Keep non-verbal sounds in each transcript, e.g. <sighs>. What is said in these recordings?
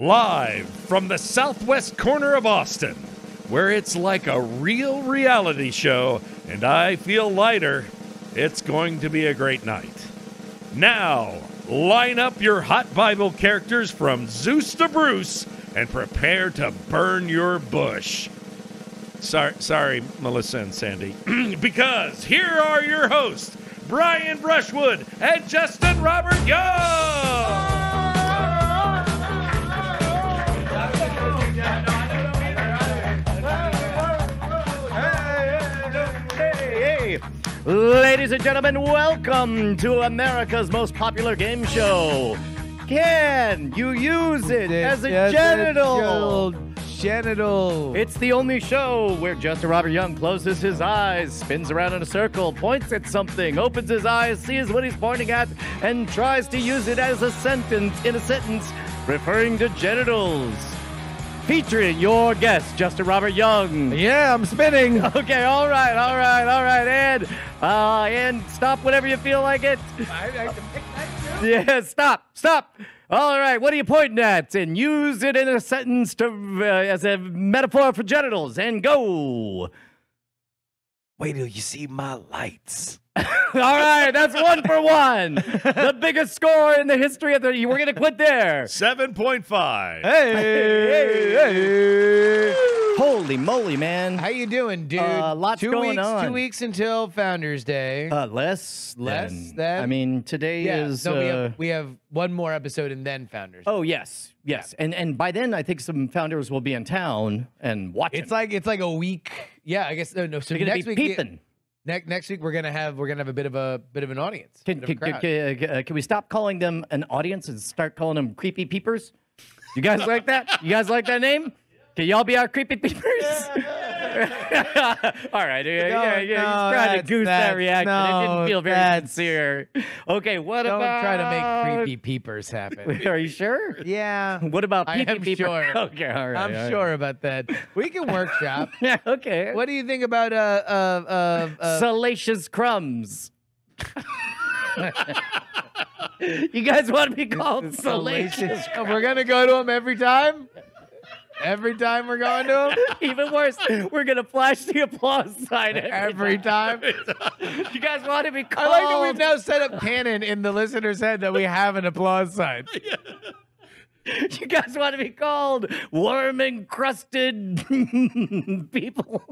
Live from the southwest corner of Austin, where it's like a real reality show and I feel lighter, it's going to be a great night. Now, line up your hot Bible characters from Zeus to Bruce and prepare to burn your bush. Sorry, sorry, Melissa and Sandy. <clears throat> because here are your hosts, Brian Brushwood and Justin Robert Young. Ladies and gentlemen, welcome to America's most popular game show. Can you use it as a genital? Genital. It's the only show where Justin Robert Young closes his eyes, spins around in a circle, points at something, opens his eyes, sees what he's pointing at, and tries to use it as a sentence in a sentence referring to genitals. Featuring your guest, Justin Robert Young. yeah, I'm spinning. <laughs> Okay, all right, all right, all right, and uh, and stop whenever you feel like it. I, I can pick that too. Yeah, stop, stop. All right, what are you pointing at? And use it in a sentence to uh, as a metaphor for genitals. And go. Wait till you see my lights. <laughs> All right, that's one for one. The biggest score in the history of the. We're gonna quit there. 7.5. Hey, hey. Holy moly, man. How you doing, dude? Uh, lots two going weeks, on. Two weeks until Founders Day. Uh, less, Less than. than? I mean, today yeah, is. no, we, uh, have, we have one more episode and then Founders. Day. Oh yes, yes, and and by then I think some founders will be in town and watching. It's like it's like a week. Yeah, I guess no. no so next be week, peeping. Next next week we're gonna have we're gonna have a bit of a bit of an audience. Can, can, can, can, uh, can we stop calling them an audience and start calling them creepy peepers? You guys like that? You guys like that name? Can y'all be our creepy <laughs> peepers? <laughs> All right, yeah, yeah, yeah. no, He's trying to goose that reaction. it didn't feel very sincere. Okay, what Don't about? try to make creepy peepers happen. <laughs> Are you sure? yeah, What about I peepy am peeper? sure. Okay, all right. I'm all right. sure about that. We can workshop. Yeah, okay. What do you think about uh uh uh, uh Salacious crumbs. you guys want to be called salacious? We're gonna go to him every time. Every time we're going to him. <laughs> Even worse, we're gonna flash the applause sign Every time. <laughs> You guys want to be called. I like that we've now set up canon in the listener's head that we have an applause sign. <laughs> You guys want to be called worm encrusted people?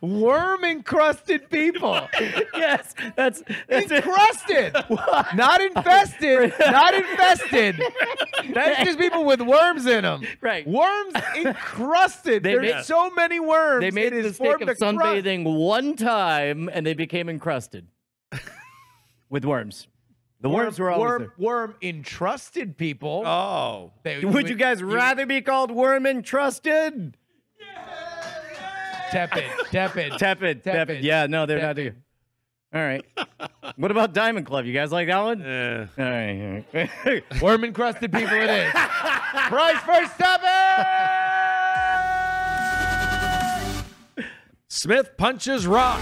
Worm encrusted people. <laughs> yes, that's that's it. Encrusted. <laughs> Not infested. <laughs> Not infested. That's just people with worms in them. Right. Worms encrusted. They There's made- so many worms. They made it the is mistake of a crust. sunbathing one time, and they became encrusted with worms. The worms were always worm, there. worm entrusted people. Oh. They- Would you guys rather be called worm entrusted? Tepid, tepid, Tepid, tepid. Tepid. Yeah, no, they're not Tepid. doing. All right. what about Diamond Club? You guys like that one? Eh. All right. all right. <laughs> worm encrusted people? It is. Price for seven. Smith punches rock.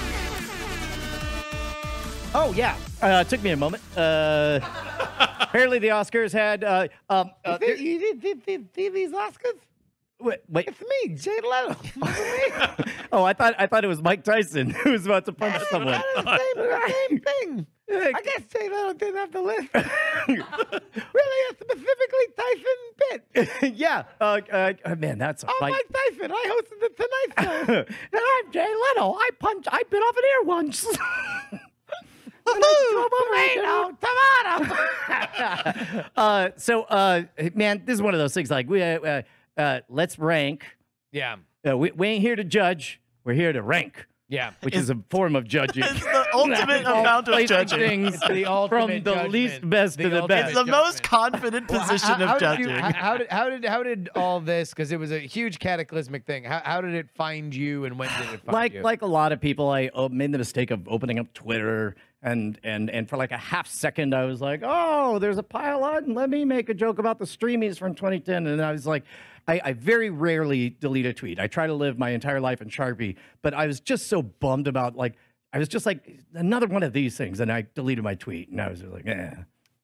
oh yeah. Uh, it took me a moment. Uh, <laughs> apparently, the Oscars had. Uh, um, uh, You did, did, did, did these Oscars? Wait, wait. It's me, Jay Leno. <laughs> Oh, I thought I thought it was Mike Tyson <laughs> who was about to punch someone. same, same thing. I guess Jay Leno didn't have to list. <laughs> really, a specifically Tyson bit. yeah. Uh, uh, uh, man, that's fight. Mike Tyson. I hosted the Tonight Show. and I'm Jay Leno. I punch. I bit off an ear once. Tomato, tomato. uh, so, uh, man, this is one of those things. Like, we uh, uh, let's rank. yeah, Uh, we, we ain't here to judge. We're here to rank, yeah. which is a form of judging. <laughs> It's the ultimate <laughs> amount of Placing judging. things It's the from the judgment. least best to the best. It's the most judgment. confident Well, position how, of how judging. Did you, how, how did how did how did all this? Because it was a huge cataclysmic thing. How, how did it find you, and when did it find like you? like like a lot of people, I uh, made the mistake of opening up Twitter and and and for like a half second, I was like, oh, there's a pile on. Let me make a joke about the Streamys from 2010, and I was like. I, I very rarely delete a tweet. I try to live my entire life in Sharpie, but I was just so bummed about like I was just like another one of these things, and I deleted my tweet, and I was like, eh.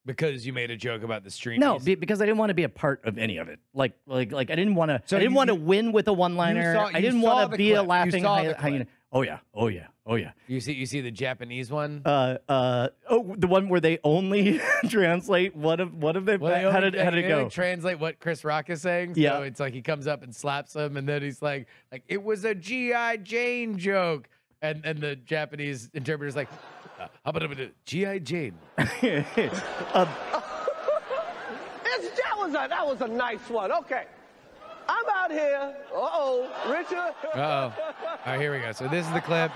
because you made a joke about the stream. No, be, because I didn't want to be a part of any of it. Like, like, like I didn't want to. So I didn't you- want to win with a one-liner. saw- I didn't want to be a clip. You laughing saw hy- the hyena. clip. Oh yeah, oh yeah, oh yeah. you see, you see the Japanese one. Uh, uh, oh, the one where they only <laughs> translate one of one of them. Well, they how did how did it only go? translate what Chris Rock is saying. Yeah. So it's like he comes up and slaps him, and then he's like, like it was a GI Jane joke, and and the Japanese interpreter's like, uh, how about a GI Jane? <laughs> <laughs> Uh, that was a that was a nice one. Okay, I'm out here. Uh oh, Richard. Uh oh. All right, here we go. So this is the clip.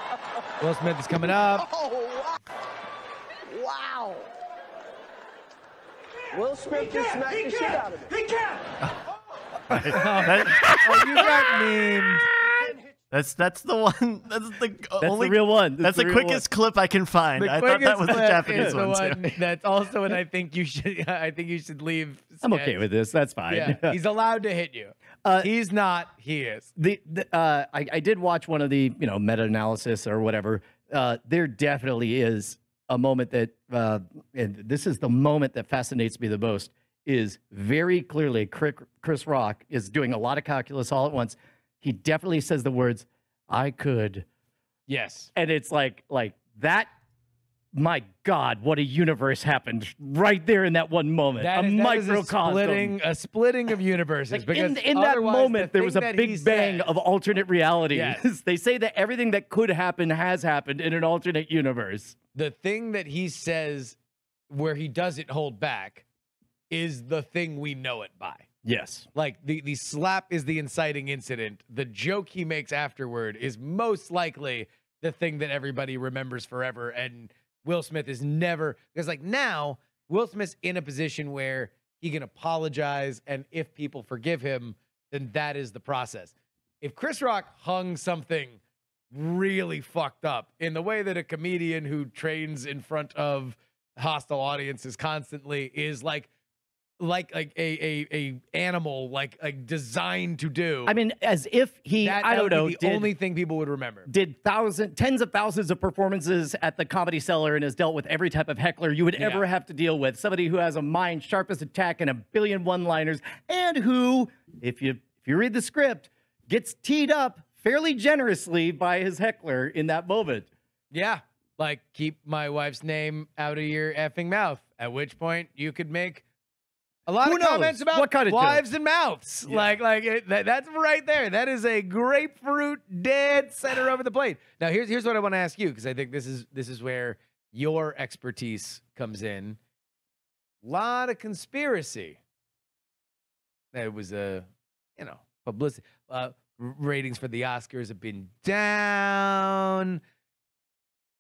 Will Smith is coming up. <laughs> Oh wow! Wow. Will Smith just smacked the shit out of me. He can't. <laughs> Oh, you got memed. That's that's the one. That's the that's only. the real one. That's the the real one. quickest clip I can find. The I thought that was the Japanese is the one, too. That's also, and I <laughs> think you should. I think you should leave. I'm okay with this. That's fine. Yeah, he's allowed to hit you. Uh, he's not. He is. the, the uh, I, I did watch one of the you know meta analysis or whatever. Uh, there definitely is a moment that, uh, and this is the moment that fascinates me the most. Is very clearly Chris, Chris Rock is doing a lot of calculus all at once. He definitely says the words "I could," Yes. and it's like like that. My God, what a universe happened right there in that one moment. That a that is a microcosm. splitting, a splitting of universes. Like because in, in that moment, the there was a big bang said- of alternate realities. Yes. <laughs> they say that everything that could happen has happened in an alternate universe. the thing that he says, where he doesn't hold back, is the thing we know it by. Yes. Like the the slap is the inciting incident. The joke he makes afterward is most likely the thing that everybody remembers forever. And Will Smith is never because like now Will Smith's in a position where he can apologize, and if people forgive him, then that is the process. If Chris Rock hung something really fucked up in the way that a comedian who trains in front of hostile audiences constantly is like like like a a, a animal like like designed to do. I mean, as if he, that, I that don't know, the did, only thing people would remember. did thousand, tens of thousands of performances at the Comedy Cellar and has dealt with every type of heckler you would ever have to deal with. Somebody who has a mind sharp as a tack and a billion one-liners, and who, if you if you read the script, gets teed up fairly generously by his heckler in that moment. Yeah. Like keep my wife's name out of your effing mouth. At which point you could make a lot Who of knows? comments about What kind of wives and mouths. Like like it, that, that's right there. That is a grapefruit dead center over the plate. Now here's here's what I want to ask you because I think this is this is where your expertise comes in. A lot of conspiracy. It was a, you know, publicity. Uh, ratings for the Oscars have been down.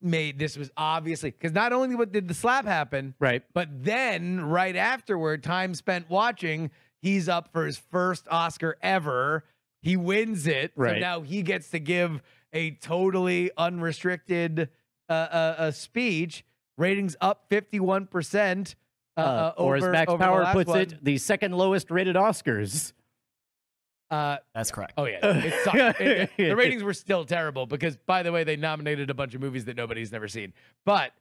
Made this was obviously because not only what did the slap happen, Right. but then right afterward, time spent watching, he's up for his first Oscar ever. He wins it. So Right. now he gets to give a totally unrestricted uh, uh, uh, speech. Ratings up 51%. Uh, Uh, uh, or as Max Power puts one. it, the second lowest rated Oscars. Uh, That's correct. oh, yeah. It sucked. <laughs> It- it- the ratings were still terrible because, by the way, they nominated a bunch of movies that nobody's never seen. But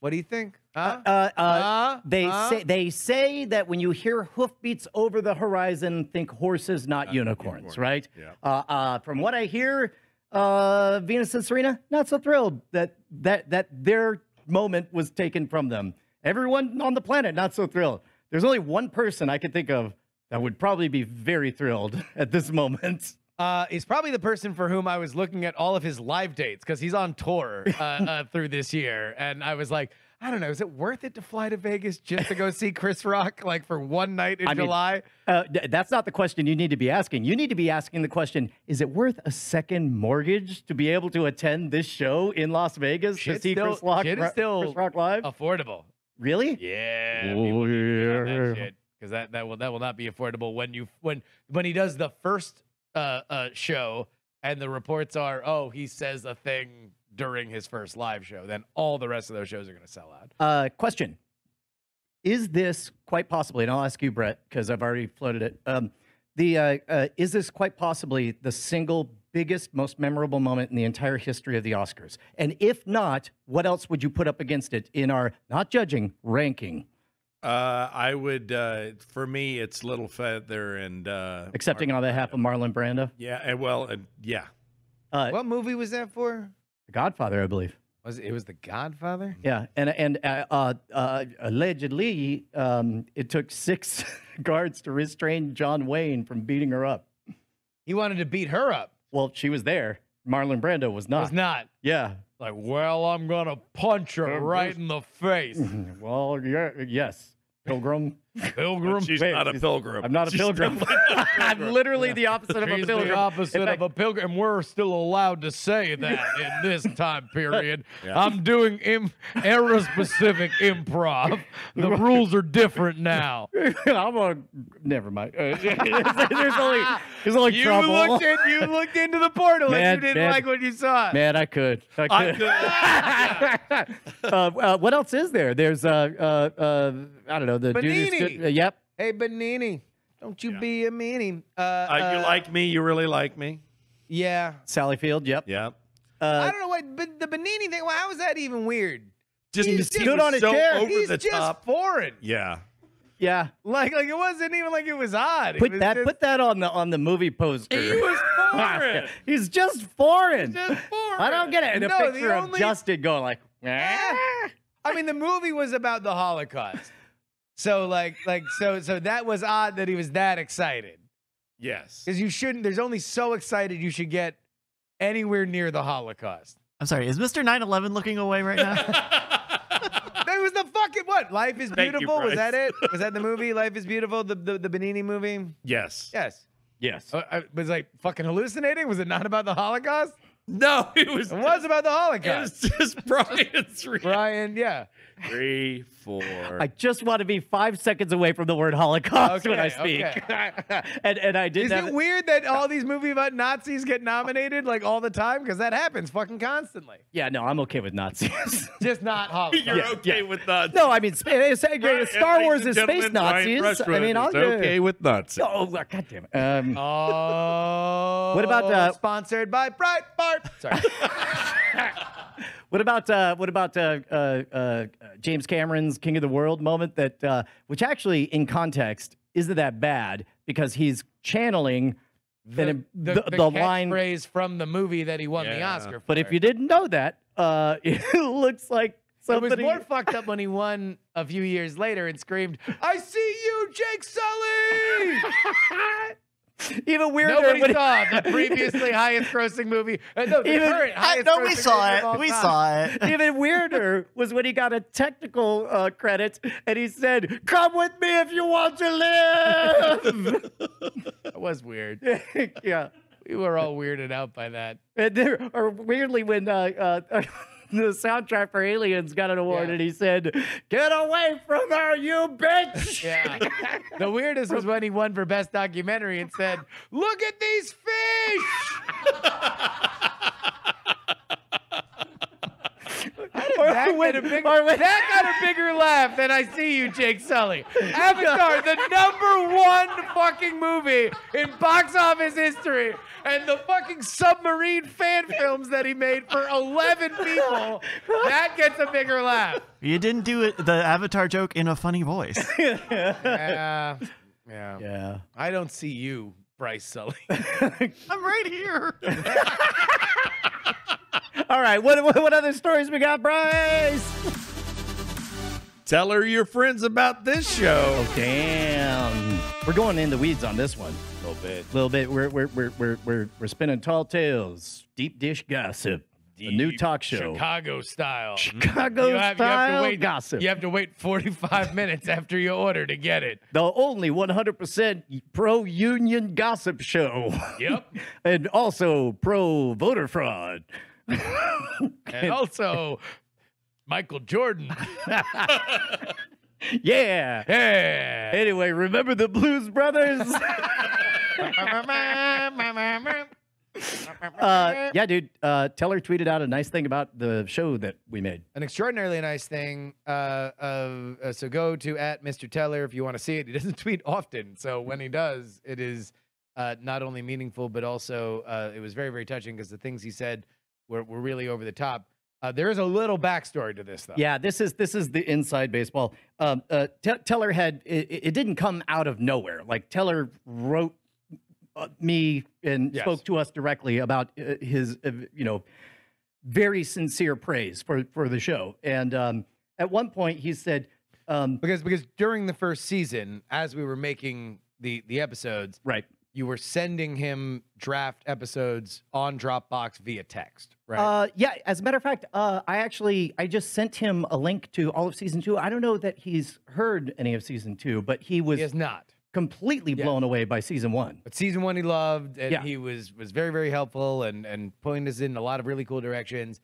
what do you think? Huh? Uh, uh, Huh? they Huh? say they say that when you hear hoofbeats over the horizon, think horses, not unicorns, unicorn. right? Yeah. Uh, uh, from what I hear, uh, Venus and Serena not so thrilled that that that their moment was taken from them. Everyone on the planet not so thrilled. There's only one person I could think of that would probably be very thrilled <laughs> at this moment. uh, is probably the person for whom I was looking at all of his live dates because he's on tour uh, <laughs> uh, through this year, and I was like, I don't know, is it worth it to fly to Vegas just to go see Chris Rock like for one night in I mean, July? Uh, th- that's not the question you need to be asking. You need to be asking the question: Is it worth a second mortgage to be able to attend this show in Las Vegas to see still- Chris Rock, shit is still Chris Rock live? Affordable, really? yeah. Oh, people because that that will that will not be affordable when you when when he does the first uh, uh, show and the reports are oh he says a thing during his first live show, then all the rest of those shows are going to sell out. Uh, question: Is this quite possibly? And I'll ask you, Brett, because I've already floated it. Um, the uh, uh, is this quite possibly the single biggest, most memorable moment in the entire history of the Oscars? And if not, what else would you put up against it in our not judging ranking? Uh, I would, uh, for me, it's Littlefeather and uh, Accepting all that happened. Marlon Brando, yeah, and well, and yeah, uh, What movie was that for? The Godfather, I believe. Was it, it was The Godfather? Yeah, and and uh, uh, uh, allegedly, um, it took six <laughs> guards to restrain John Wayne from beating her up. He wanted to beat her up. Well, she was there. Marlon Brando was not. Was not. Yeah. Like, well, I'm gonna punch her right in the face. <laughs> Well, yeah, yes. Pilgrim. Pilgrim. <laughs> she's not a pilgrim. I'm not a She's pilgrim. not a <laughs> I'm pilgrim. literally the opposite of a pilgrim. the opposite of a pilgrim, and we're still allowed to say that in this time period. <laughs> Yeah. I'm doing Im- era-specific improv. The rules are different now. I'm a. Never mind. Uh, there's only there's only You trouble. looked in, you looked into the portal Man, and you didn't man. like what you saw. Man, I could. I I could. uh, uh, what else is there? There's uh, uh, uh, I don't know. The dude who's Benigni. good- uh, yep. Hey, Benigni, don't you Yeah. be a meanie. Uh, Uh, you uh, like me? You really like me? Yeah. Sally Field. Yep. Yeah. I Uh, don't know what, but the Benigni thing. Well, how is that even weird? Just He's because he stood was on a so chair. over He's the just top. foreign. Yeah. yeah. Like, like it wasn't even like it was odd. It Put was that. just- Put that on the on the movie poster. He was <laughs> foreign. He's just foreign. Just foreign. I don't get it. And a No, the picture of only- Justin going like, Eh. I mean, the movie was about the Holocaust. So like, like, so, so that was odd that he was that excited Yes. because you shouldn't. There's only so excited you should get anywhere near the Holocaust. I'm sorry. Is Mr. 911 looking away right now? <laughs> That was the fucking what? Life is Thank you, beautiful. was that it? Was that the movie? Life is beautiful. The the, the Benigni movie. yes. Yes. yes. Uh, I was like fucking hallucinating. Was it not about the Holocaust? No, it was. It was about the It Holocaust. was just <laughs> Brian's Brian, yeah. Three, four. I just want to be five seconds away from the word Holocaust when I Okay, speak. <laughs> and and I did Is have it weird that all these movies about Nazis get nominated like all the time? Because that happens fucking constantly. Yeah, no, I'm okay with Nazis. <laughs> Just not Holocaust. You're Yeah, okay yeah. with Nazis. no, I mean, sp- it's- uh, Star Wars is space Nazis. I mean, I'll is okay with Nazis. Oh, God damn it. Um, <laughs> Oh. What about, uh, sponsored by Breitbart? Sorry. What about uh, what about uh, uh, uh, James Cameron's King of the World moment that uh, which actually in context isn't that bad because he's channeling the, an- the, the, the the line. catchphrase from the movie that he won the Oscar for. But if you didn't know that, uh, <laughs> it looks like it was more fucked up when he won a few years later and screamed, "I see you, Jake Sully!" <laughs> <laughs> <laughs> even weirder. Nobody saw the previously <laughs> highest-grossing movie. Uh, no, the Even- current I, no, we saw movie of all it. We time. saw it. <laughs> Even weirder was when he got a technical uh, credit and he said, "Come with me if you want to live." That was weird. yeah. We were all weirded out by that. And there, or weirdly, when uh, uh, the soundtrack for Aliens got an award, Yeah. and he said, "Get away from her, you bitch!" Yeah. <laughs> the weirdest was when he won for best documentary and said, "Look at these fish." <laughs> Or That, when- got a big, or when- that got a bigger laugh than I see you, Jake Sully. Avatar, the number one fucking movie in box office history, and the fucking submarine fan films that he made for 11 people. That gets a bigger laugh. You didn't do it, the Avatar joke in a funny voice. <laughs> Yeah. Yeah. yeah. I don't see you, Bryce Sully. <laughs> I'm right here. <laughs> All right. What, what what other stories we got, Bryce? Tell her your friends about this show. Oh damn. We're going in the weeds on this one. A little bit. A little bit. We're we're we're we're we're, we're spinning tall tales. Deep dish gossip. a new talk show. Chicago style. Chicago you have, you have style to wait, gossip. You have to wait 45 <laughs> minutes after you order to get it. The only 100% pro union gossip show. Yep. <laughs> and also pro voter fraud. <laughs> And also, Michael Jordan. <laughs> Yeah. Yeah. Anyway, remember the Blues Brothers? <laughs> uh, yeah, dude. Uh, Teller tweeted out a nice thing about the show that we made. An extraordinarily nice thing. Uh, of uh, so go to at Mr. Teller if you want to see it. He doesn't tweet often, so when he does, it is uh, not only meaningful but also uh, it was very very touching because the things he said were, were really over the top. Uh, there is a little backstory to this though. Yeah, this is this is the inside baseball. Um, uh, Te- Teller had it, it didn't come out of nowhere. Like Teller wrote uh, me and Yes. spoke to us directly about uh, his uh, you know very sincere praise for for the show. And um, at one point he said, um, because because during the first season, as we were making the the episodes, right. You were sending him draft episodes on Dropbox via text, right? Uh, yeah. As a matter of fact, uh, I actually I just sent him a link to all of season two. I don't know that he's heard any of season two, but he was he has not. completely Yeah. blown away by season one. But season one he loved, and Yeah. he was was very very helpful and and pointing us in a lot of really cool directions.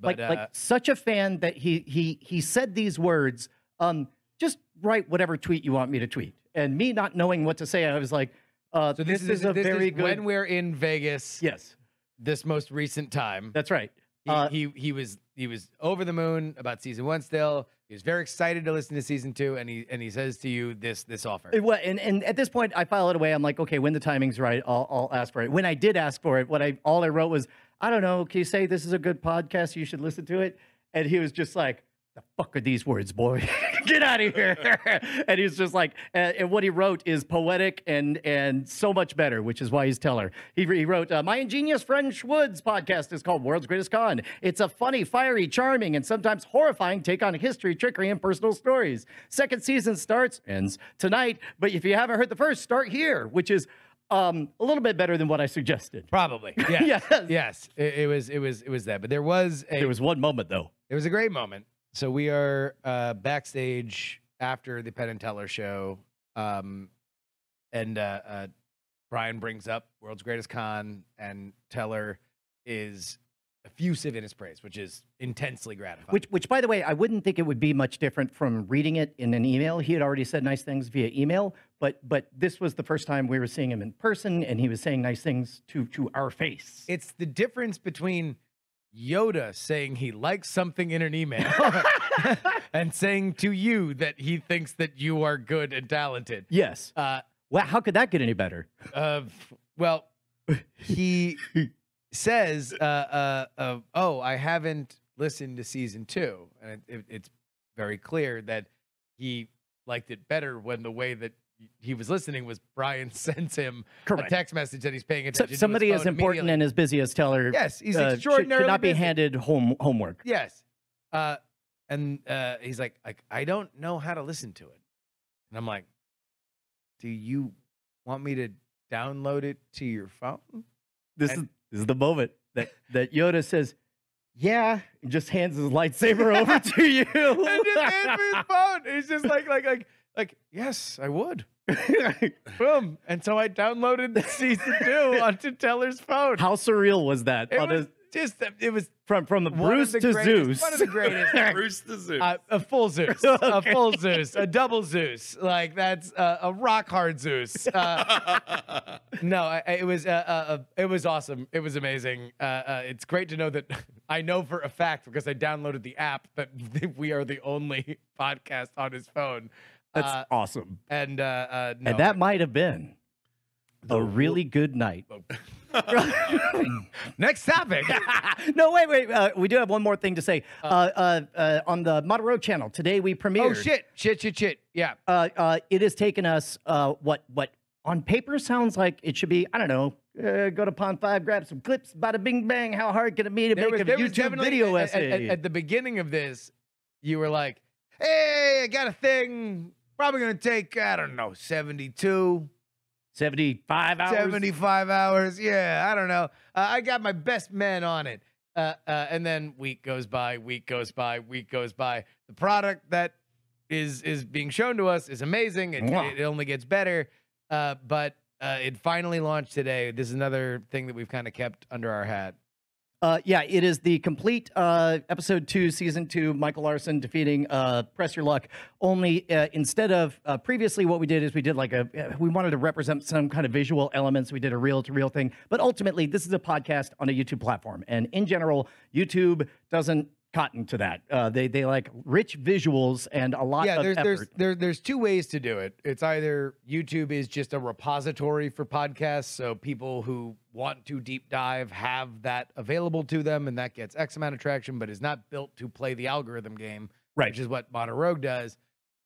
But like uh, like such a fan that he he he said these words. Um, just write whatever tweet you want me to tweet. And me not knowing what to say, I was like, uh, so this, is, a this very good. when we're in Vegas. yes, This most recent time. that's right. He, Uh, he he was he was over the moon about season one still. He was very excited to listen to season two, and he and he says to you this this offer. Wa- and, and at this point, I file it away. I'm like, okay, when the timing's right, I'll, I'll ask for it. When I did ask for it, what I all I wrote was, I don't know, can you say this is a good podcast? You should listen to it. And he was just like, the fuck are these words, boy? <laughs> Get out of here. <laughs> and he's just like, uh, and what he wrote is poetic and and so much better, which is why he's Teller. He, he wrote, uh, My ingenious friend Shwood's podcast is called World's Greatest Con. It's a funny, fiery, charming, and sometimes horrifying take on history, trickery, and personal stories. Second season starts, ends tonight. But if you haven't heard the first, start here, which is um, a little bit better than what I suggested. Probably. <laughs> Yeah. Yes. Yes. It, it was it was it was that. But there was a There was one moment, though. It was a great moment. So we are uh, backstage after the Penn and Teller show, um, and uh, uh, Brian brings up World's Greatest Con, and Teller is effusive in his praise, which is intensely gratifying. Which, which, by the way, I wouldn't think it would be much different from reading it in an email. He had already said nice things via email, but but this was the first time we were seeing him in person, and he was saying nice things to to our face. it's the difference between Yoda saying he likes something in an email <laughs> and saying to you that he thinks that you are good and talented. yes. Uh, Well, how could that get any better? Uh, well, he says, uh, uh, uh, "Oh, I haven't listened to season two, and it, it, it's very clear that he liked it better when the way that he was listening was Brian <laughs> sends him Correct. a text message that he's paying So, attention. to his somebody as important and as busy as Teller. yes, he's uh, extraordinarily should not be busy. handed home homework. Yes, uh, and uh, he's like, like, I don't know how to listen to it, and I'm like, Do you want me to download it to your phone? This And- is this is the moment that that Yoda says, "Yeah," and just hands his lightsaber over <laughs> to you. and just hands me his <laughs> phone. He's just like, like, like, like, yes, I would. <laughs> Boom. And so I downloaded season two <laughs> onto Teller's phone. How surreal was that? it was a- just, it was from from one Bruce the to greatest, Zeus. One of the greatest. <laughs> Bruce to Zeus. Uh, a full Zeus, a full Zeus, a double Zeus, like that's uh, a rock hard Zeus. Uh, no, I, I- it was uh, uh, uh, it was awesome. It was amazing. Uh, uh, it's great to know that I know for a fact because I downloaded the app that we are the only podcast on his phone. That's Uh, awesome. and uh, uh, no, and that might have been a really good night. <laughs> next topic. <laughs> no, wait, wait. Uh, we do have one more thing to say. Uh, uh, uh, on the Modern channel today, we premiered. oh shit, shit, shit, shit. Yeah, Uh, uh, it has taken us uh, what what on paper sounds like it should be. I don't know. Uh, go to Pond Five, grab some clips. Bada bing bang. How hard can it be to There make was- a YouTube video at, at- essay? At, at the beginning of this, you were like, "Hey, I got a thing. Probably gonna take I don't know, seventy-two." 75 hours. 75 hours. Yeah, I don't know. Uh, I got my best men on it. Uh, uh, and then week goes by, week goes by, week goes by. The product that is is being shown to us is amazing. It, it only gets better. Uh, but uh, it finally launched today. This is another thing that we've kind of kept under our hat. Uh, yeah, it is the complete uh, episode two, season two. Michael Larson defeating uh, Press Your Luck. Only uh, instead of uh, previously, what we did is we did like a uh, we wanted to represent some kind of visual elements. We did a reel to reel thing, but ultimately, this is a podcast on a YouTube platform, and in general, YouTube doesn't cotton to that. Uh, they they like rich visuals and a lot yeah, of there's effort. there's there, there's two ways to do it. It's either YouTube is just a repository for podcasts, so people who want to deep dive have that available to them, and that gets X amount of traction, but is not built to play the algorithm game, Right. Which is what Modern Rogue does.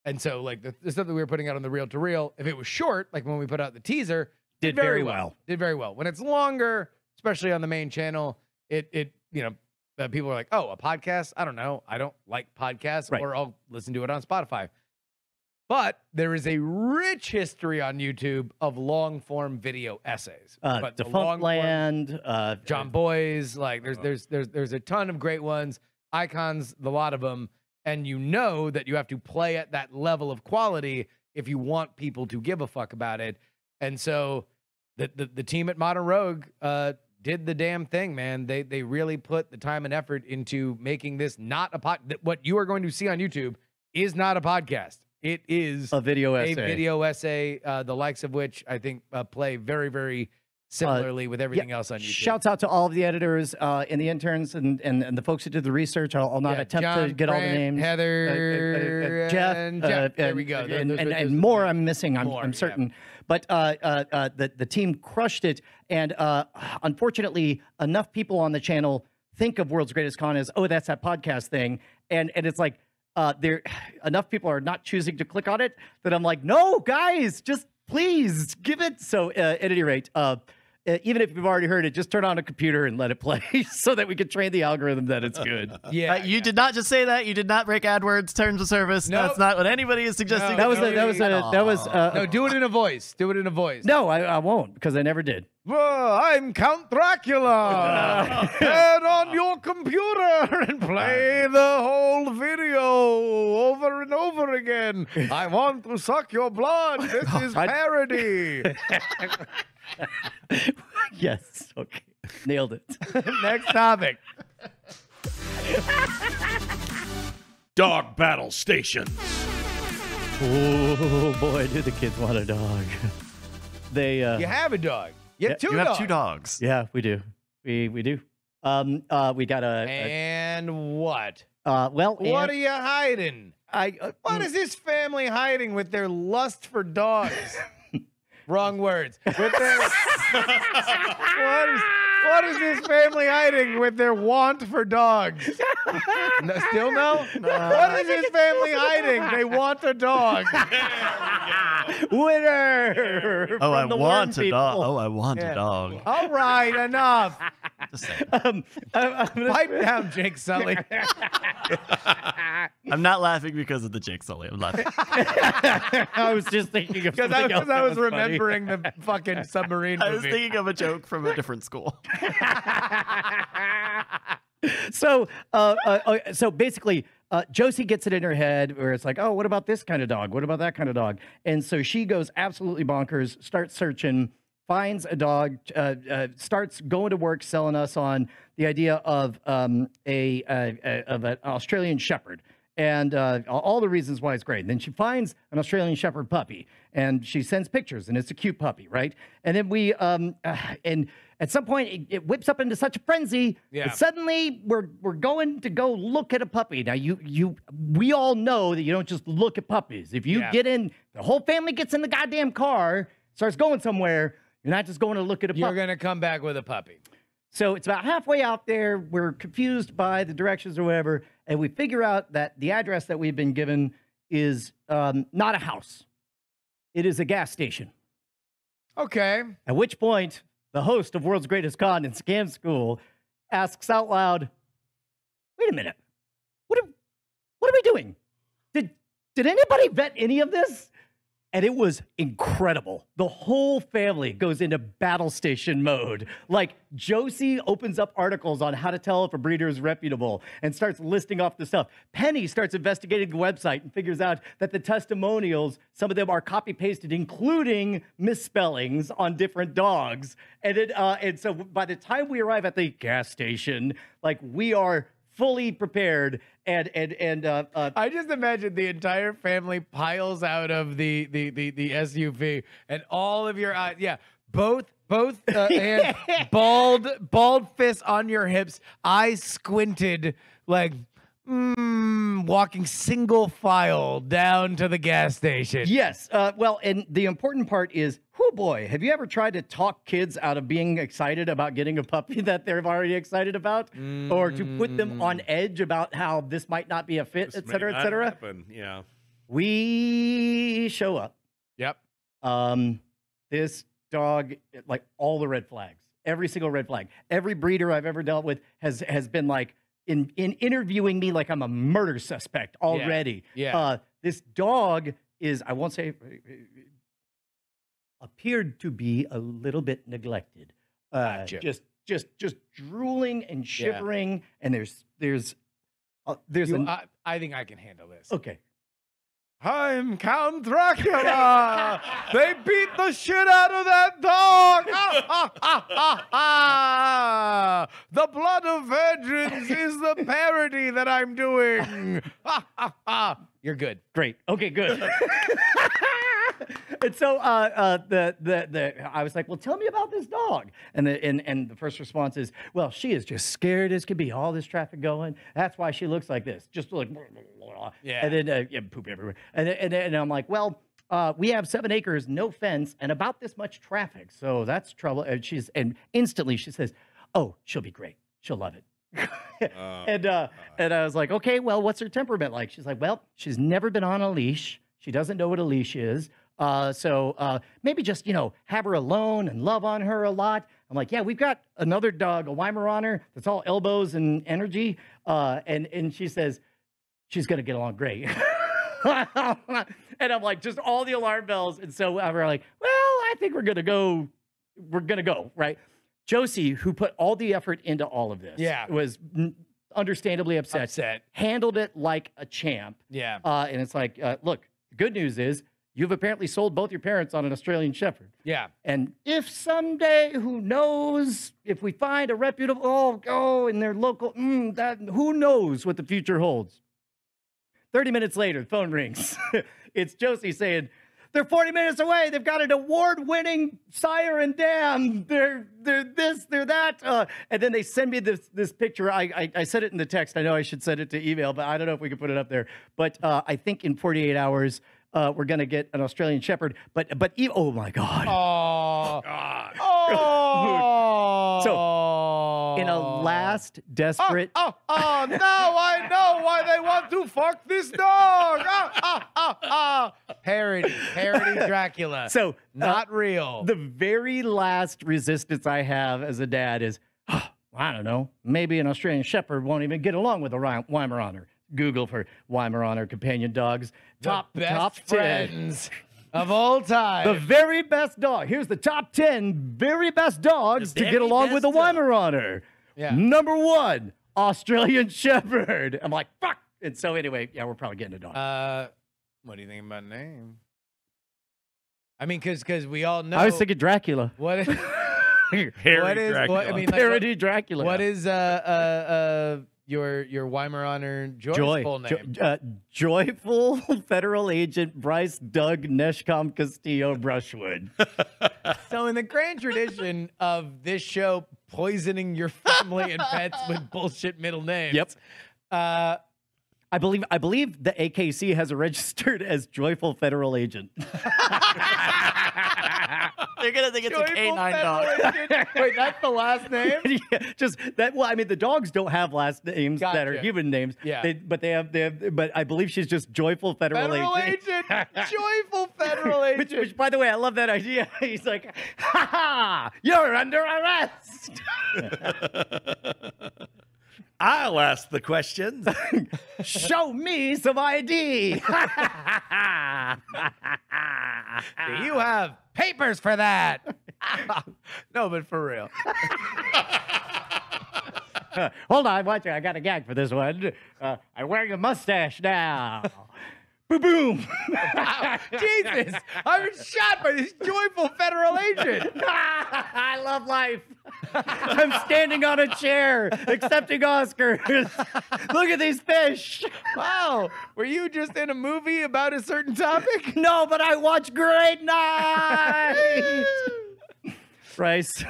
And so, like the, the stuff that we were putting out on the reel to reel, if it was short, like when we put out the teaser, Did very well. Did very well. When it's longer, especially on the main channel, it it you know uh, people are like, oh, a podcast. I don't know. I don't like podcasts, Right. or I'll listen to it on Spotify. But there is a rich history on YouTube of long form video essays. uh, but the Defunctland, uh, Jon Bois, like there's there's there's there's a ton of great ones, icons, a lot of them, and you know that you have to play at that level of quality if you want people to give a fuck about it. And so the the, the team at Modern Rogue uh did the damn thing, man. They they really put the time and effort into making this not a pod what you are going to see on YouTube is not a podcast. It is a video essay. a video essay, uh, the likes of which I think uh, play very, very similarly with everything else on YouTube. Shouts out to all of the editors uh, and the interns and, and, and the folks who did the research. I'll, I'll not Yeah, attempt to John, get all the names. Heather, Uh, uh, uh, Jeff, and uh, Jeff. there and- we go. And, and, and more I'm missing, I'm, More, I'm yeah. But uh, uh, uh, the, the team crushed it. And unfortunately, enough people on the channel think of World's Greatest Con as, oh, that's that podcast thing. And, and it's like, uh, there <sighs> enough people are not choosing to click on it that I'm like, no, guys, just please give it. So uh, at any rate, uh, even if you've already heard it, just turn on a computer and let it play <laughs> so that we can train the algorithm that it's good. <laughs> yeah, Uh, you did not just say that. You did not break AdWords terms of service. Nope. That's not what anybody is suggesting. No, That was no, a, that was a, that was uh, no, do it in a voice. Do it in a voice. no, I, I won't because I never did. Whoa, I'm Count Dracula. <laughs> Turn on your computer and play the whole video over and over again. I want to suck your blood. This is parody. <laughs> yes, okay, nailed it. <laughs> Next topic. Dog battle station. Oh boy, do the kids want a dog? They, uh, You have a dog. You have Yeah, two you dogs. have two dogs. yeah, we do, we we do. Um, uh, we got a, a And what? uh, well, What and are you hiding? I, uh, What is this family hiding with their lust for dogs? <laughs> Wrong words. With their what is what is this family hiding with their want for dogs? No, still no? What is this family hiding? They want a dog. <laughs> winner. Oh, oh, I want a dog. Oh, I want Yeah. a dog. All right, enough. Just saying. <laughs> Um, I'm, I'm gonna- Pipe down, Jake Sully. <laughs> I'm not laughing because of the Jake Sully. I'm laughing. <laughs> I was just thinking of Because I, something else 'cause I that was funny. remembering the fucking submarine I was thinking of a joke from a different school. so uh, uh, uh, so basically uh, josie gets it in her head where it's like oh what about this kind of dog what about that kind of dog and so she goes absolutely bonkers starts searching finds a dog uh, uh, starts going to work selling us on the idea of um, a, uh, uh, of an australian shepherd and uh, all- the reasons why it's great. And then she finds an Australian Shepherd puppy, and she sends pictures, and it's a cute puppy, right? And then we, um, uh, and at some point, it, it whips up into such a frenzy Yeah. suddenly we're we're going to go look at a puppy. Now you you we all know that you don't just look at puppies. If you Yeah. get in, the whole family gets in the goddamn car, starts going somewhere. You're not just going to look at a You're puppy. gonna come back with a puppy. So it's about halfway out there. We're confused by the directions or whatever, and we figure out that the address that we've been given is um, not a house. It is a gas station. Okay. At which point, the host of World's Greatest Con and Scam School asks out loud, "Wait a minute, what are, what are we doing? Did did anybody vet any of this?" And it was incredible. The whole family goes into battle station mode. Like Josie opens up articles on how to tell if a breeder is reputable and starts listing off the stuff. Penny starts investigating the website and figures out that the testimonials, some of them are copy pasted, including misspellings on different dogs. And it, uh, and so by the time we arrive at the gas station, like we are fully prepared and and and uh, uh, I just imagine the entire family piles out of the the the, the SUV and all of your eyes. Yeah, both both uh, <laughs> hands, bald bald fists on your hips, eyes squinted, like mm, walking single file down to the gas station. Yes. Uh, well, and the important part is, boy, have you ever tried to talk kids out of being excited about getting a puppy <laughs> that they're already excited about, or to put them on edge about how this might not be a fit, This et cetera, et cetera? happen, Yeah. We show up. Yep. Um, this dog, like all the red flags, every single red flag, every breeder I've ever dealt with has has been like in in interviewing me like I'm a murder suspect already. Yeah. Uh, this dog is, I won't say, appeared to be a little bit neglected. Uh, Gotcha. Just just just drooling and shivering, and there's there's uh, there's You- an, I, I think I can handle this. okay. I'm Count Dracula. they beat the shit out of that dog. Ah, ah, ah, ah, ah. The blood of virgins is the parody that I'm doing. <laughs> <laughs> You're good. Great. Okay, good. <laughs> and so uh, uh, the, the the I was like, well, tell me about this dog. And the and, and the first response is, well, she is just scared as could be. All this traffic going. That's why she looks like this. Just like Yeah. And then uh, yeah, poop everywhere. And and, and I'm like, well. Uh, we have seven acres, no fence, and about this much traffic. So that's trouble. And she's and instantly she says, "Oh, she'll be great. She'll love it." <laughs> <laughs> and uh, and I was like, okay, well, what's her temperament like? She's like, well, she's never been on a leash. She doesn't know what a leash is. Uh, so uh, maybe just you know have her alone and love on her a lot. I'm like, yeah, we've got another dog, a Weimaraner, that's all elbows and energy. Uh, and and she says she's gonna get along great. <laughs> and I'm like, just all the alarm bells. And so we're like, well, I think we're gonna go. We're gonna go right. Josie, who put all the effort into all of this, Yeah. was understandably upset, Upset. handled it like a champ. Yeah. Uh, and it's like, uh, look, the good news is you've apparently sold both your parents on an Australian Shepherd. Yeah. And if someday, who knows, if we find a reputable, oh, oh, in their local, mm, that, who knows what the future holds. 30 minutes later, the phone rings. <laughs> it's Josie saying, they're 40 minutes away. They've got an award-winning sire and dam. They're they're this, they're that. Uh, and then they send me this this picture. I, I I said it in the text. I know I should send it to email, but I don't know if we can put it up there. But uh, I think in 48 hours, uh, we're gonna get an Australian Shepherd. But but e- oh my god. Oh. God. Oh. So, in a last desperate Oh, oh, now I know why they want to fuck this dog. Ah, ah, ah, ah. Parody, parody <laughs> Dracula. so uh, not real. the very last resistance I have as a dad is, "Oh, <sighs> I don't know, maybe an Australian Shepherd won't even get along with a Weimaraner. Google for Weimaraner companion dogs. The Top best top 10. of all time. The very best dog. Here's the top 10 very best dogs The to get along with a. Weimaraner. Yeah. Number one, Australian <laughs> Shepherd. I'm like, fuck. And so, anyway, yeah, we're probably getting a dog. uh, what do you think about name? I mean, because because we all know. I was thinking Dracula. what is, <laughs> <laughs> Harry what is Dracula. what I mean? Like, what, Parody Dracula. what is uh uh uh your your Weimaraner Joy's Joy, full Jo- uh, joyful <laughs> federal agent Bryce Doug Neshcom Castillo Brushwood. <laughs> So, in the grand tradition of this show poisoning your family and pets with <laughs> bullshit middle names, Yep. Uh, I believe I believe the AKC has registered as joyful federal agent. They're gonna think it's a Joyful canine dog. <laughs> Wait, that's the last name? <laughs> yeah, just that. Well, I mean, the dogs don't have last names that are Gotcha. human names. Yeah. they, but they have. They have. But I believe she's just joyful federal, Federal agent. agent, <laughs> joyful federal Which, agent. which, by the way, I love that idea. He's like, "Ha ha! You're under arrest." I'll ask the questions. Show me some ID. <laughs> Do you have papers for that? <laughs> <laughs> no, but for real. Hold on, watch it. I got a gag for this one. Uh, I'm wearing a mustache now. boom, boom. Jesus, I was shot by this joyful federal agent. I love life. <laughs> I'm standing on a chair accepting Oscars. <laughs> Look at these fish. Wow, were you just in a movie about a certain topic? <laughs> No, but I watch Great Night. Bryce.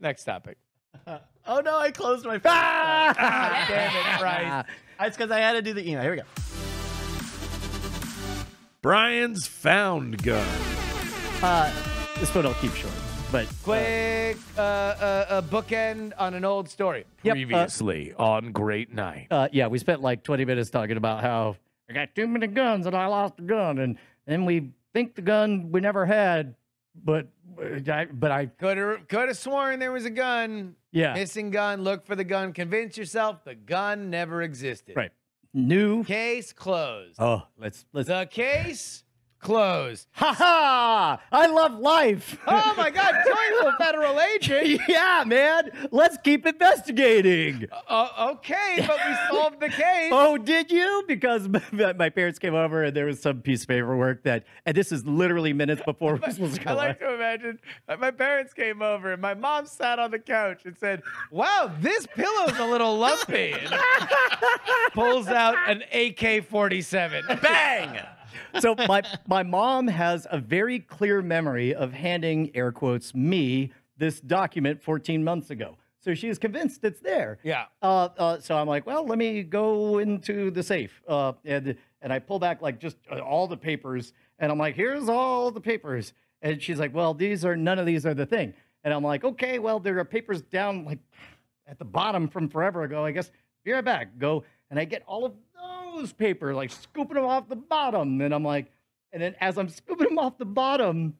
Next topic. Oh no, I closed my. Ah, damn it, Bryce. It's because I had to do the email. Here we go. Brian's found gun. Uh, this one I'll keep short, but uh, Quick uh, uh, uh, bookend on an old story. Yep, uh, Previously on Great Night. uh, yeah, we spent like 20 minutes talking about how I got too many guns and I lost a gun, and then we think the gun we never had, but I, but I Could have could have sworn there was a gun. yeah Missing gun. Look for the gun. Convince yourself the gun never existed. right knew. Case closed. Oh, let's let's. The case closed. Ha ha! I love life. Oh my God! <laughs> Joyful federal agent. yeah, man. Let's keep investigating. Uh, okay, but we <laughs> solved the case. Oh, did you? Because <laughs> my parents came over and there was some piece of paperwork that, and this is literally minutes before we're supposed to I like to imagine my parents came over and my mom sat on the couch and said, "Wow, this pillow's a little lumpy." And pulls out an AK-47. Bang! So my my mom has a very clear memory of handing air quotes me this document 14 months ago. So she is convinced it's there. Yeah. Uh, uh, so I'm like, well, let me go into the safe, uh, and and I pull back like just uh, all the papers, and I'm like, here's all the papers, and she's like, well, these are none of these are the thing, and I'm like, okay, well, there are papers down like at the bottom from forever ago. I guess be right back. Go, and I get all of those paper, like scooping them off the bottom, and I'm like, and then as I'm scooping them off the bottom,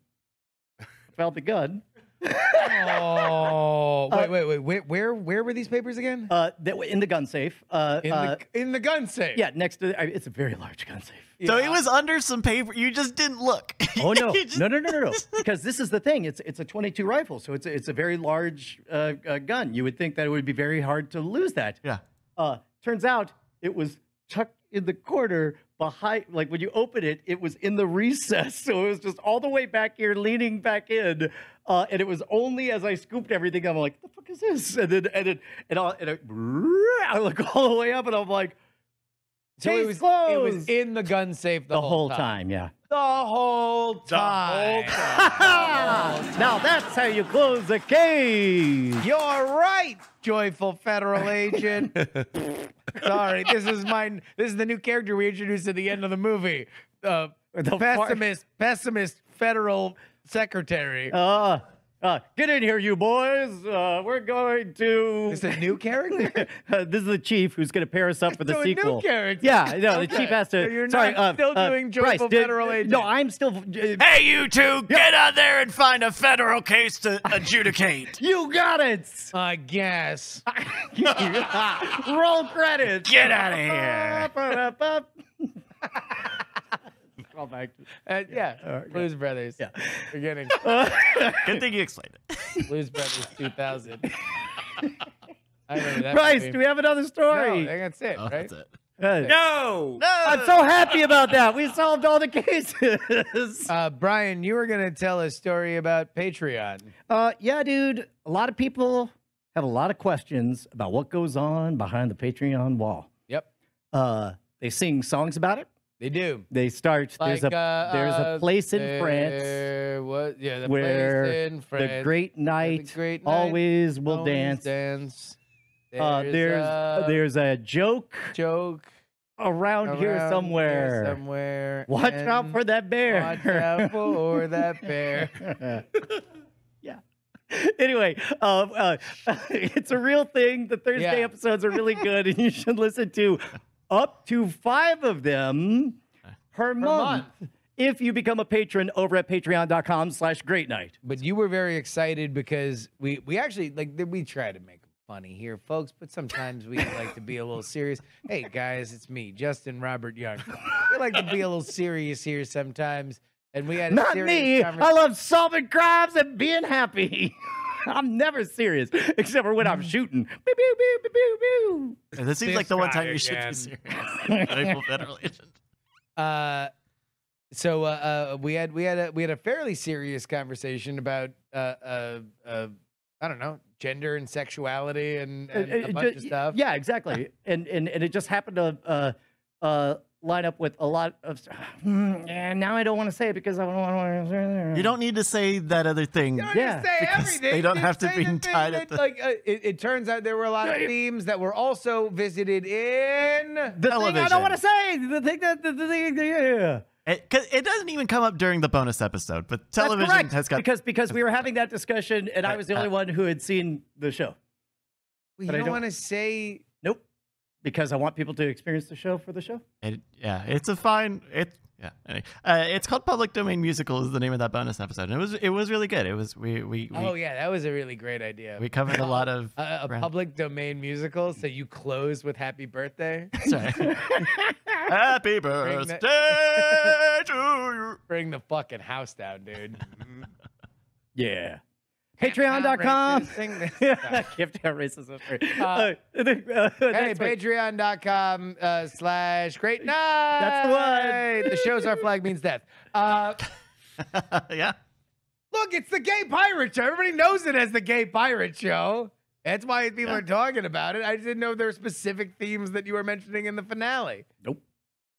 I felt the gun. Oh, <laughs> wait, wait, wait. Where, where, where were these papers again? Uh, that in the gun safe. Uh, In uh, the in the gun safe. Yeah, next to I, it's a very large gun safe. So Yeah. it was under some paper. You just didn't look. <laughs> Oh <laughs> no, no, no, no, no, no! Because this is the thing. It's it's a 22 rifle, so it's a, it's a very large uh, uh, gun. You would think that it would be very hard to lose that. Yeah. Uh, turns out it was tucked in the corner behind. Like when you open it, it was in the recess, <laughs> so it was just all the way back here, leaning back in. Uh, and it was only as I scooped everything, I'm like, "The fuck is this?" And then and then and, I, and I, I look all the way up, and I'm like, So it "Case was it was in the gun safe the, the whole time. Yeah. The whole time. <laughs> now that's how you close a case. You're right, joyful federal agent. <laughs> Sorry, this is mine. This is the new character we introduced at the end of the movie. Uh, The pessimist, pessimist federal secretary. Uh, uh, get in here, you boys. Uh, we're going to. Is it a new character? <laughs> Uh, this is the chief who's going to pair us up for the So a new sequel. character. Yeah, no, the chief has to. So you're sorry, not uh, still uh, doing Bryce, joyful did- federal agent. No, I'm still. Uh, Hey, you two, get out there and find a federal case to adjudicate. <laughs> you got it. I guess. <laughs> Roll credits. Get out of here. Call back. Uh, yeah, Blues Brothers. Yeah. Beginning. <laughs> Good thing you explained it. Blues Brothers 2000. <laughs> I remember that. Bryce, movie. do we have another story? No, story? that's it, Oh, right? that's it. Uh, No. I'm so happy about that. We solved all the cases. Uh, Brian, you were going to tell a story about Patreon. Uh, yeah, dude. A lot of people have a lot of questions about what goes on behind the Patreon wall. Yep, Uh, they sing songs about it. They do. They start. there's a uh, there's a uh, place in France was- yeah, the where place in France. the great night the great night always will always dance. dance. Uh, there's a there's a joke joke around, here around somewhere. somewhere. Watch out for that bear. Watch out <laughs> for that bear. <laughs> yeah. Anyway, um, uh, <laughs> it's a real thing. The Thursday Yeah. episodes are really good, and you should listen to up to five of them per, month, month. if you become a patron over at patreon.com slash great night. But you were very excited because we we actually like we try to make funny here, folks. But sometimes we like to be a little serious. Hey guys, it's me, Justin Robert Young. We like to be a little serious here sometimes, and we had a Not me. I love solving crimes and being happy. <laughs> <laughs> I'm never serious, except for when I'm shooting. Pew, pew, pew, pew, pew, pew. And this seems This like the one guy time you should again. be serious. <laughs> Joyful federal agent. Uh, so uh, uh, we had we had a we had a fairly serious conversation about uh, uh, uh, I don't know gender and sexuality and, and Uh, a uh, bunch ju- of stuff. Yeah, exactly. and, and and it just happened to uh, uh, line up with a lot of. <sighs> And now I don't want to say it because I don't want to. You don't need to say that other thing. You don't Yeah, just say because everything. they don't Just have to be the tied at the- like. Uh, it, it turns out there were a lot of themes that were also visited in. The thing I don't want to say. The thing that the, the thing. Yeah. It, 'cause it doesn't even come up during the bonus episode, but television correct, has got. because because we were having that discussion and I was the Uh, only one who had seen the show. You But don't, don't- want to say. Nope. Because I want people to experience the show for the show. It, yeah, it's a fine. It yeah. Anyway, uh, it's called Public Domain Musical. Is the name of that bonus episode, and it was it was really good. It was we we we, Oh yeah, that was a really great idea. we covered a lot of. <laughs> a, a ground. public domain musical, so you close with "Happy Birthday." <laughs> Sorry. <laughs> Happy birthday that- to you. Bring the fucking house down, dude. Yeah. Patreon.com. Racist, <laughs> sing this. <laughs> Gift out racism. Uh, Uh, <laughs> uh, Hey, patreon.com uh, slash great night. That's the one. The show's Our Flag Means Death. Uh, yeah. look, it's the Gay Pirate Show. Everybody knows it as the Gay Pirate Show. That's why people Yeah. are talking about it. I didn't know there were specific themes that you were mentioning in the finale. Nope.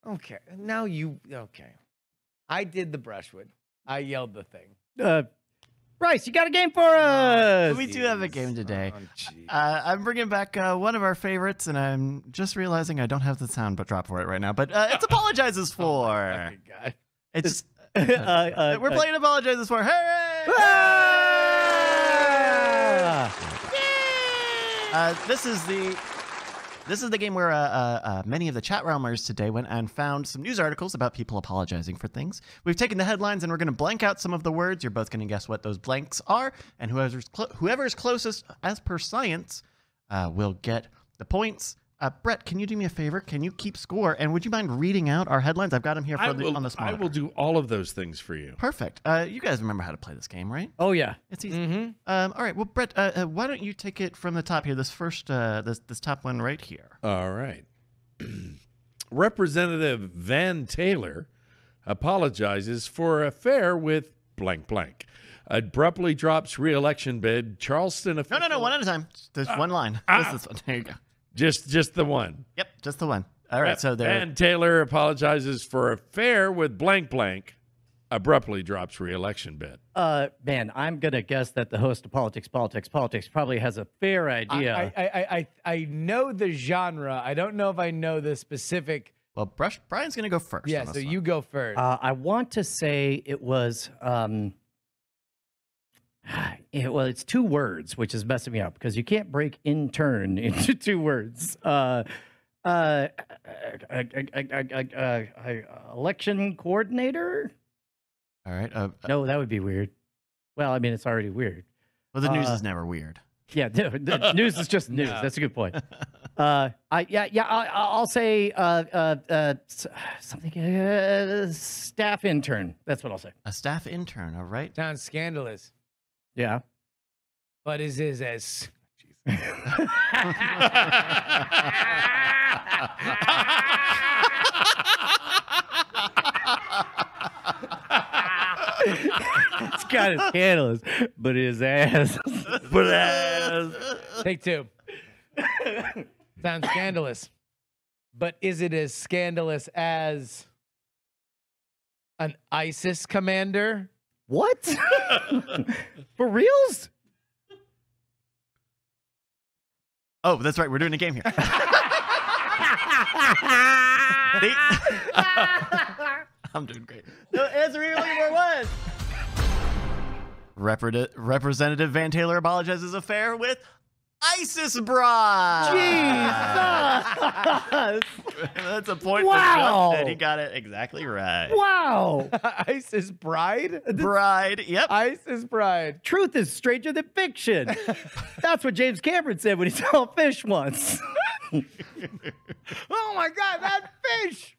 Okay. Now you, okay. I did the brushwood. I yelled the thing. Uh, Bryce, you got a game for us. We do have a game today. Oh. Uh, I'm bringing back uh, one of our favorites, and I'm just realizing I don't have the sound but drop for it right now. But uh, it's <laughs> apologizes for. Oh, God. it's <laughs> uh, uh, we're uh, playing apologizes for. Hooray! Ah! Uh, this is the this is the game where uh, uh, uh, many of the chat realmers today went and found some news articles about people apologizing for things. We've taken the headlines and we're going to blank out some of the words. You're both going to guess what those blanks are, and whoever's whoever's closest, as per science, uh, will get the points. Uh, Brett, can you do me a favor? Can you keep score? And would you mind reading out our headlines? I've got them here for I the, will, on the I will do all of those things for you. Perfect. Uh, you guys remember how to play this game, right? Oh yeah. It's easy. Mm-hmm. Um, all right. Well, Brett, uh, uh, why don't you take it from the top here? This first, uh, this this top one right here. All right. <clears throat> Representative Van Taylor apologizes for affair with blank blank. Abruptly drops reelection bid. Charleston No, official. no, no. no. One at a time. There's one line. ah. Just this one. There you go. Just, just the one. Yep, just the one. All right. So there. Van Taylor apologizes for affair with blank blank. Abruptly drops reelection bid. Uh, man, I'm gonna guess that the host of Politics, Politics, Politics probably has a fair idea. I, I, I, I, I know the genre. I don't know if I know the specific. well, Brush, Brian's gonna go first. Yeah, so this you go first. Uh, I want to say it was. Um, <sighs> it, well, it's two words, which is messing me up because you can't break in turn <laughs> into two words. Uh, uh, uh, election coordinator? All right. No, that would be weird. Well, I mean, it's already weird. well, the news uh, is never weird. <laughs> Yeah, no, the <laughs> news is just news. No. That's a good point. Uh, I yeah yeah I, I'll say uh, uh, uh, <sighs> something uh, staff intern. That's what I'll say. A staff intern. All right. Sounds scandalous, Yeah. but is is as. <laughs> it's got of scandalous, but his ass. <laughs> But as Take two. Sounds scandalous, but is it as scandalous as an ISIS commander? What? <laughs> For reals? Oh, that's right. We're doing a game here. <laughs> I'm doing great. The answer really more was. Repre- Representative Van Taylor apologizes affair with ISIS bride. Jesus! <laughs> That's a point Wow. for Justin. He got it exactly right. wow. <laughs> ISIS bride? Bride. Yep. ISIS bride. Truth is stranger than fiction. <laughs> That's what James Cameron said when he saw a fish once. Oh my God, that fish!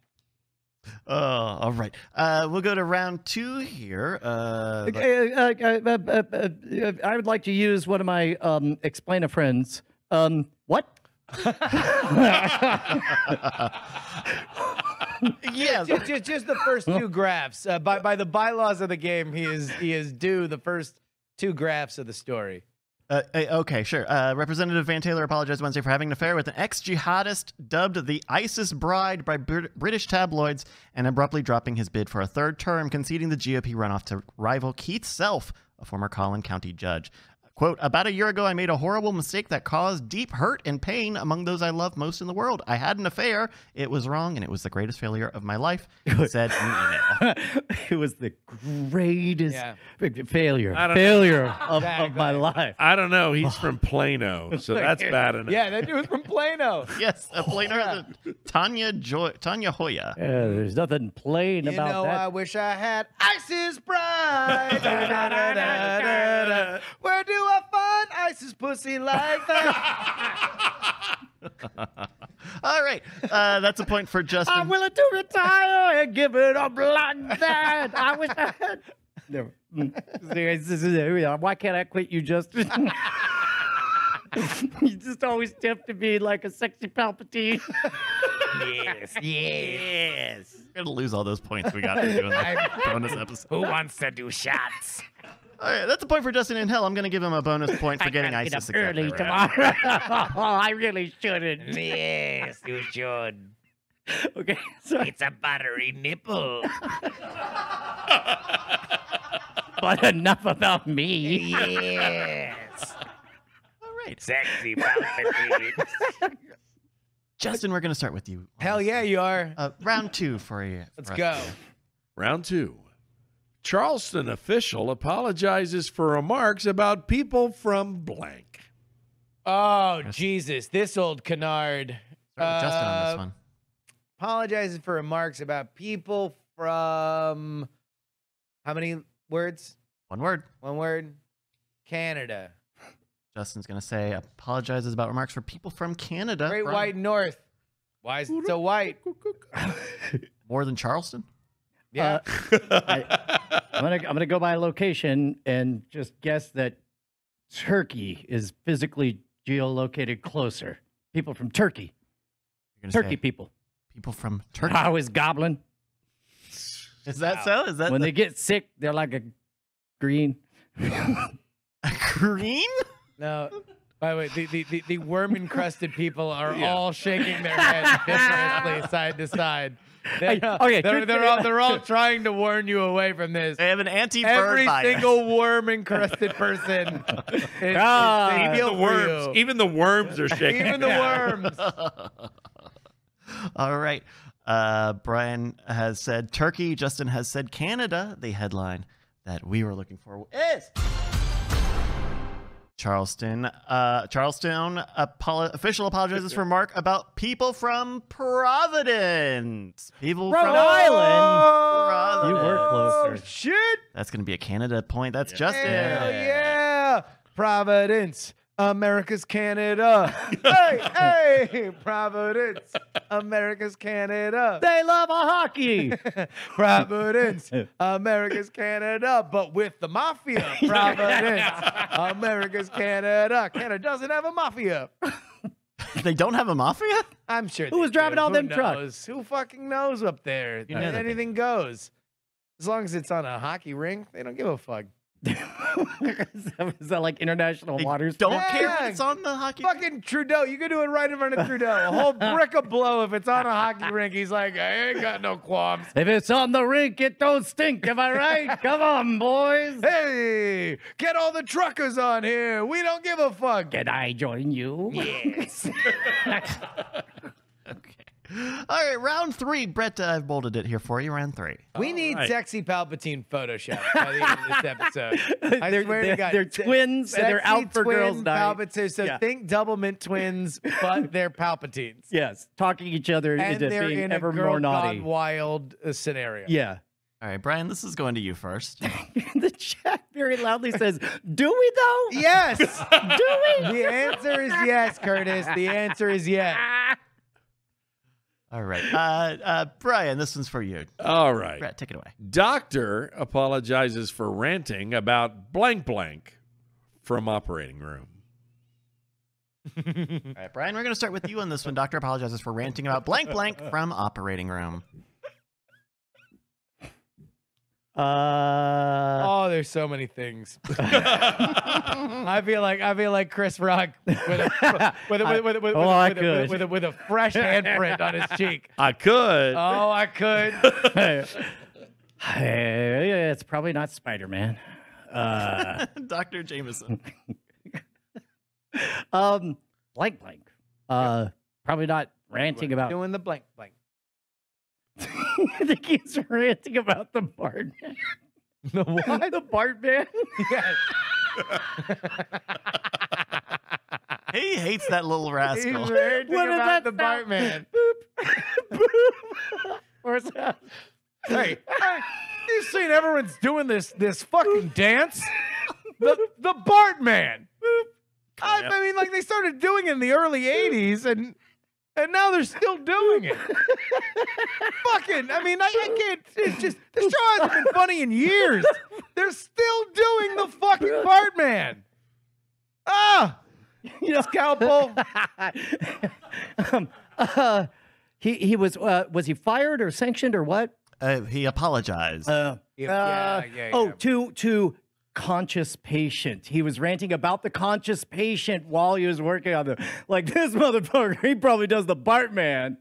Oh, all right. Uh, we'll go to round two here. Uh, uh, uh, uh, uh, I would like to use one of my um, explainer friends. Um, what? <laughs> yeah. just, just, just the first two graphs. Uh, by by the bylaws of the game, he is he is due the first two graphs of the story. Uh, uh, okay, sure. Uh, Representative Van Taylor apologized Wednesday for having an affair with an ex-jihadist dubbed the ISIS bride by Brit- British tabloids and abruptly dropping his bid for a third term, conceding the GOP runoff to rival Keith Self, a former Collin County judge. Quote, about a year ago, I made a horrible mistake that caused deep hurt and pain among those I love most in the world. I had an affair. It was wrong, and it was the greatest failure of my life, <laughs> he said in an email. <laughs> it was the greatest Yeah. failure, failure of, of my life. I don't know. He's <laughs> from Plano, so that's bad enough. Yeah, that dude was from Plano. Yes, a plainer than Tanya Joy, Tanya Hoya. Yeah, there's nothing plain You about know, that. I wish I had ISIS da. Where do I find pussy like that? <laughs> All right, uh, that's a point for Justin. I'm willing to retire and give it up like that. I wish I had. Never. Mm. Why can't I quit you, Justin? <laughs> you just always tempt to be like a sexy Palpatine. yes, <laughs> yes. We're gonna lose all those points we got for doing that bonus episode. Who wants to do shots? All right, that's a point for Justin in Hell. I'm gonna give him a bonus point for getting I gotta ISIS get up early exactly right. tomorrow. <laughs> I really shouldn't. yes, you should. Okay, so It's a buttery nipple. <laughs> but enough about me. Yes. All right, Sexy <laughs> Justin, we're gonna start with you. Hell yeah, you are. Uh, round two for you. Let's for us. go. Round two. Charleston official apologizes for remarks about people from blank. Oh, Jesus. This old canard. Start with Justin on Uh, this one. Apologizes for remarks about people from. How many words? One word. One word. Canada. Justin's gonna say apologizes about remarks for people from Canada. Great from White North. Why is it so white? <laughs> <laughs> More than Charleston. Yeah. Uh, I, I'm gonna I'm gonna go by location and just guess that Turkey is physically geolocated closer. People from Turkey, Turkey people. people from Turkey. How is goblin? Is that so? Is that When the they get sick, they're like a green. <laughs> green? no. By the way, the, the, the, the worm encrusted people are all shaking their heads vigorously <laughs> side to side. They're, Hey, okay, they're, they're, all, they're all <laughs> trying to warn you away from this. They have an anti-bird Every bias. single worm encrusted person. is- <laughs> is- Ah, they even The worms, you. even the worms are shaking. Even the worms. <laughs> All right. Uh, Brian has said Turkey. Justin has said Canada. The headline that we were looking for is Charleston. Uh, Charlestown apolo- official apologizes for Mark about people from Providence. People Rhode from Island. You were Oh, closer. shit. That's going to be a Canada point. That's Justin. Hell yeah. Providence. America's Canada. <laughs> hey, hey, Providence. America's Canada. They love a hockey. <laughs> Providence. America's Canada. But with the mafia. Providence. America's Canada. Canada doesn't have a mafia. They don't have a mafia? I'm sure. Who was driving do. all Who them trucks? Who fucking knows up there? You know Anything goes. As long as it's on a hockey rink, they don't give a fuck. Is, <laughs> that, is that like international They waters? don't care if it's on the hockey. Fucking Trudeau, you can do it right in front of Trudeau. A whole <laughs> brick of blow if it's on a hockey rink. He's like, I ain't got no qualms. If it's on the rink, it don't stink. Am I right? <laughs> Come on, boys. Hey, get all the truckers on here. We don't give a fuck. Can I join you? Yes. Okay. All right, round three. Brett, uh, I've bolded it here for you. Round three. we need right. sexy Palpatine Photoshop by the end of this episode. <laughs> I They're- swear they're- to God. they're Se- twins and they're out for twin girls' night. Palpatine. So Yeah. think Doublemint twins, but they're Palpatines. <laughs> Yes, talking each other And into they're being in a girl more naughty. gone wild uh, scenario. Yeah. All right, Brian, this is going to you first. <laughs> the chat very loudly says, "Do we though? Yes. Do we?" the answer is yes, Curtis. The answer is yes. All right. Uh, uh, Brian, this one's for you. All right. Brett, take it away. Doctor apologizes for ranting about blank blank from operating room. <laughs> All right, Brian, we're going to start with you on this one. Doctor apologizes for ranting about blank blank from operating room. Uh, Oh, there's so many things. <laughs> <laughs> I feel like I feel like Chris Rock with a <laughs> with a, with a, with a, with Oh, I with with could. with a, with a fresh handprint on his cheek. I could. Oh, I could. hey, it's probably not Spider Man. Uh, Dr. Jameson. um, blank blank. Uh, probably not ranting about. doing the blank blank. I think he's ranting about the Bart Man. The what? <laughs> the Bart Man. Yes. he hates that little He's rascal. ranting What is about that the sound? Bartman. <laughs> or is that? Hey, hey, you've seen everyone's doing this this fucking dance. <laughs> The the Bartman. I, I mean, like they started doing it in the early '80s, and and now they're still doing it. <laughs> fucking, I mean, I, I can't. It's just this show hasn't been funny in years. <laughs> They're still doing the fucking Bartman. Ah, You know, scalpel. <laughs> um, uh, he he was uh, was he fired or sanctioned or what? Uh, he apologized. Uh, Yeah, uh, yeah, yeah, Oh, to to conscious patient. He was ranting about the conscious patient while he was working on the like <laughs> this motherfucker. He probably does the Bartman,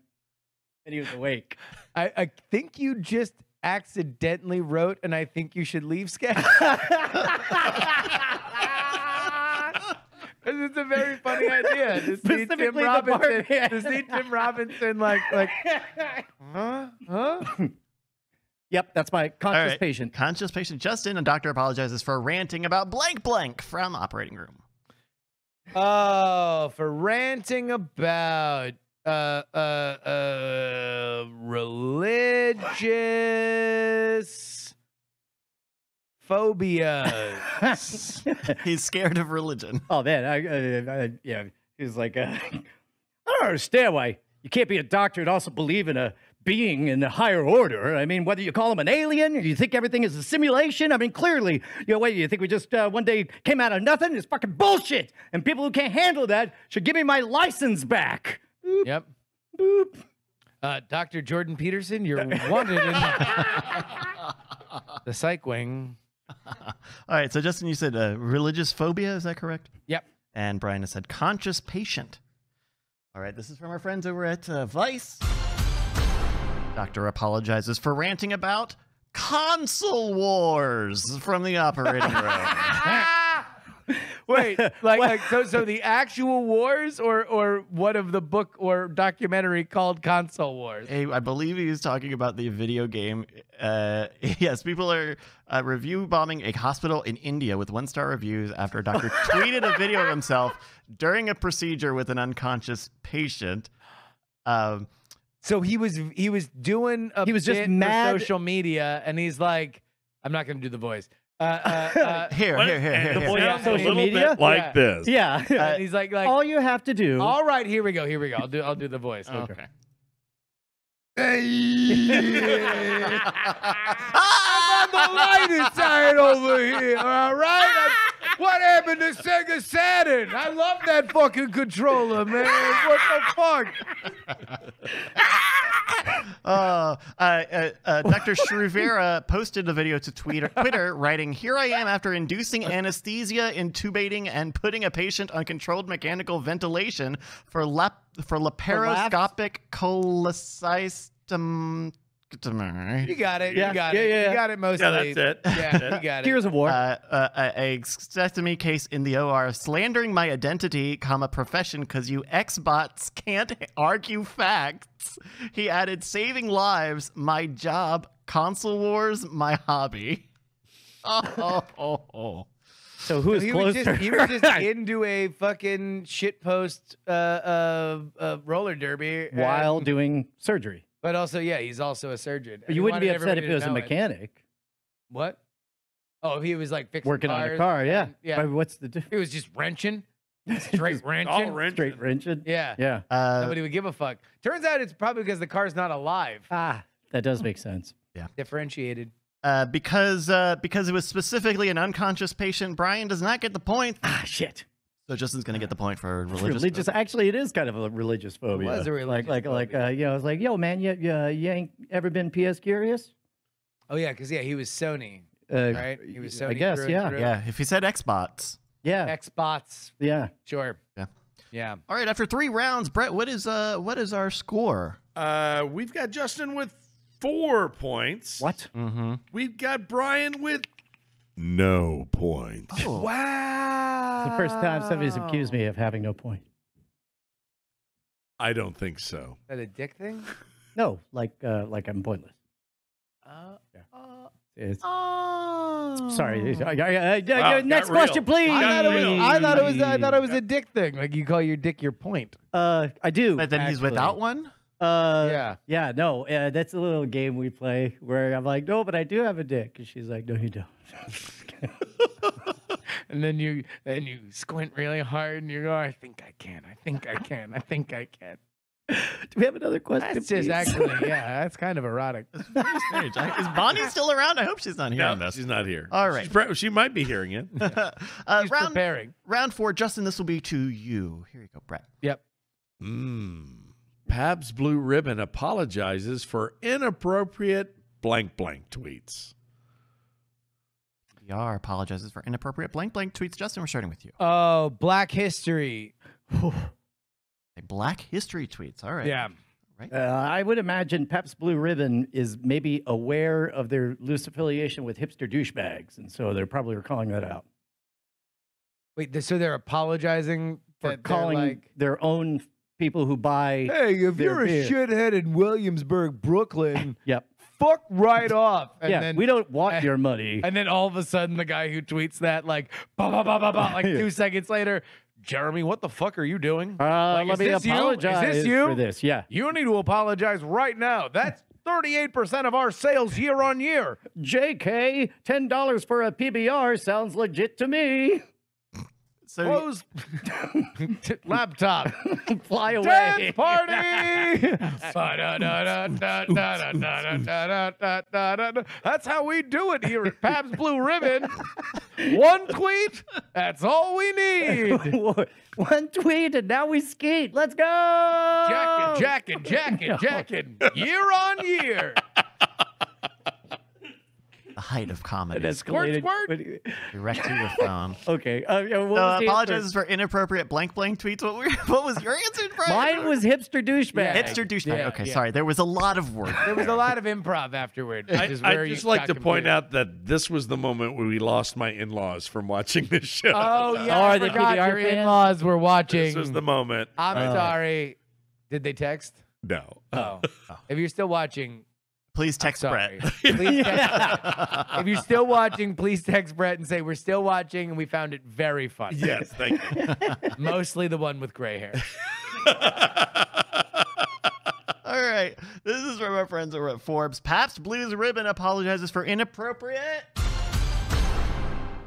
and he was awake. <laughs> I, I think you just accidentally wrote, and I think you should leave sketch. <laughs> This is a very funny idea to see Tim Robinson. To see Tim Robinson like like huh huh. Yep, that's my conscious right. patient. Conscious patient Justin, a doctor apologizes for ranting about blank blank from operating room. Oh, for ranting about uh uh uh religious phobias. <laughs> He's scared of religion. Oh man, I, I, I yeah, he's like, uh, <laughs> I don't understand why you can't be a doctor and also believe in a being in a higher order. I mean, whether you call him an alien or you think everything is a simulation. I mean, clearly, you know, what you think we just uh, one day came out of nothing? It's fucking bullshit. And people who can't handle that should give me my license back. yep. Uh, Dr. Jordan Peterson, you're <laughs> wanted in <laughs> the psych wing. <laughs> All right, so Justin, you said uh, religious phobia. Is that correct? Yep. And Brian has said conscious patient. All right, this is from our friends over at uh, Vice. Doctor apologizes for ranting about console wars from the operating room. <laughs> Wait, like, like so so the actual wars or or what of the book or documentary called Console Wars? Hey, I believe he was talking about the video game. Uh, <laughs> yes, people are uh, review bombing a hospital in India with one star reviews after a doctor <laughs> tweeted a video of himself during a procedure with an unconscious patient. Um, So he was he was doing a He was just bit mad- social media and he's like, I'm not gonna do the voice. Uh, uh, <laughs> uh, here, here, here, here. It here. voice sounds a social little media? bit like Yeah. this. Yeah. <laughs> and he's like like All you have to do. all right, here we go, here we go. I'll do I'll do the voice. Okay. <laughs> I'm on the lighter side over here, all right? I'm- what happened to Sega Saturn? I love that fucking controller, man. What the fuck? <laughs> Uh, uh, uh, uh, Dr. Shrivera posted a video to Twitter, Twitter writing, Here I am after inducing anesthesia, intubating, and putting a patient on controlled mechanical ventilation for, lap- for laparoscopic cholecystectomy. You got it. Yeah, You got yeah, it. yeah, yeah. You got it mostly. Yeah, that's it. Yeah, you got it. Here's a war. Uh, uh, a sesame case in the OR, slandering my identity, comma profession, because you Xbots can't argue facts. He added, saving lives, my job, console wars, my hobby. Oh, oh, oh, oh. so who is he was closer? just he was just <laughs> into a fucking shit post uh, uh, uh, roller derby while and- doing surgery. But also yeah, he's also a surgeon. But you wouldn't be upset if everybody it was a know mechanic What? Oh, if he was like fixing working on a cars car. Yeah. and- yeah. But what's the difference? He was just wrenching, <laughs> straight wrenching. All wrenching. Straight wrenching. Yeah. Yeah. Uh, Nobody would give a fuck. Turns out it's probably because the car's not alive. Ah, that does make <laughs> sense. Yeah. Differentiated. uh, because uh, because it was specifically an unconscious patient, Brian does not get the point. Ah, shit. So Justin's going to get the point for religious. Religious. Actually, it is kind of a religious phobia. was a religious like, like, like, uh, you know, it's like, yo, man, you, you, you ain't ever been PS curious? Oh yeah, because yeah, he was Sony, Uh, right? He was Sony. I guess, through yeah. through. Yeah, if he said Xbox. Yeah, Xbox, yeah. sure. Yeah. Yeah. All right, after three rounds, Brett, what is uh what is our score? Uh, we've got Justin with four points. What? Mm-hmm. We've got Brian with no point. Oh, Wow. It's the first time somebody's accused me of having no point. I don't think so. Is that a dick thing? <laughs> No, like uh, like I'm pointless. Uh, It's, oh. sorry. Uh, uh, uh, Wow, next got real. question, please. I thought, it was. I thought it was. I thought it was a dick thing. Like you call your dick your point. Uh, I do. But then he's without one? Uh, Yeah. yeah. No, uh, that's a little game we play where I'm like, no, but I do have a dick, and she's like, no, you don't. <laughs> <laughs> And then you then you squint really hard and you go, I think I can. I think I can. I think I can. <laughs> do we have another question? That's just please? actually, yeah, that's kind of erotic. Strange. Is Bonnie still around? I hope she's not hearing No, this. she's not here. All right. Pre- she might be hearing it. uh, He's round, preparing. round four, Justin, this will be to you. Here you go, Brett. Yep. Mm. Pabst Blue Ribbon apologizes for inappropriate blank blank tweets. PR apologizes for inappropriate blank blank tweets. Justin, we're starting with you. Oh, Black History. A Black History tweets. All right. Yeah. Uh, I would imagine Pep's Blue Ribbon is maybe aware of their loose affiliation with hipster douchebags, and so they're probably calling that out. Wait, so they're apologizing For calling like, their own people who buy. Hey, if you're a beer." shithead in Williamsburg, Brooklyn, <laughs> Yep. fuck right <laughs> off. And yeah, then, we don't want and- <laughs> your money. And then all of a sudden, the guy who tweets that, like, bah, bah, bah, bah, bah, like two seconds later, Jeremy, what the fuck are you doing? Uh, Like, let is me this you? Is apologize this you? for this. Yeah. You need to apologize right now. That's 38% of our sales year on year. JK, $10 for a PBR sounds legit to me. So Close <laughs> laptop. <laughs> Fly away. Dance party. <laughs> That's how we do it here at Pabst Blue Ribbon. One tweet. That's all we need. One tweet, and now we skate. Let's go. Jacket, jacket, jacket, jacket. year on year the height of It comedy. escalated. squirt. What- <laughs> Direct to your phone. <laughs> Okay. Uh, yeah, what So was the apologizes for inappropriate blank blank tweets. What, were, <laughs> what was your answer, Brian? Mine was hipster douchebag. hipster douchebag. Yeah, okay, yeah. sorry. There was a lot of work. There was a lot of improv afterward. I, is I'd just like got to point out that this was the moment where we lost my in-laws from watching this show. Oh, yeah. Oh, I are they forgot PBR your in-laws were watching. this was the moment. I'm Uh. sorry. Did they text? No. Oh. if you're still watching, Please text. Brett. Please <laughs> text, if you're still watching, please text Brett and say we're still watching and we found it very funny. Yes, thank you. <laughs> Mostly the one with gray hair. <laughs> All right. This is from our friends over at Forbes. Pabst Blues Ribbon apologizes for inappropriate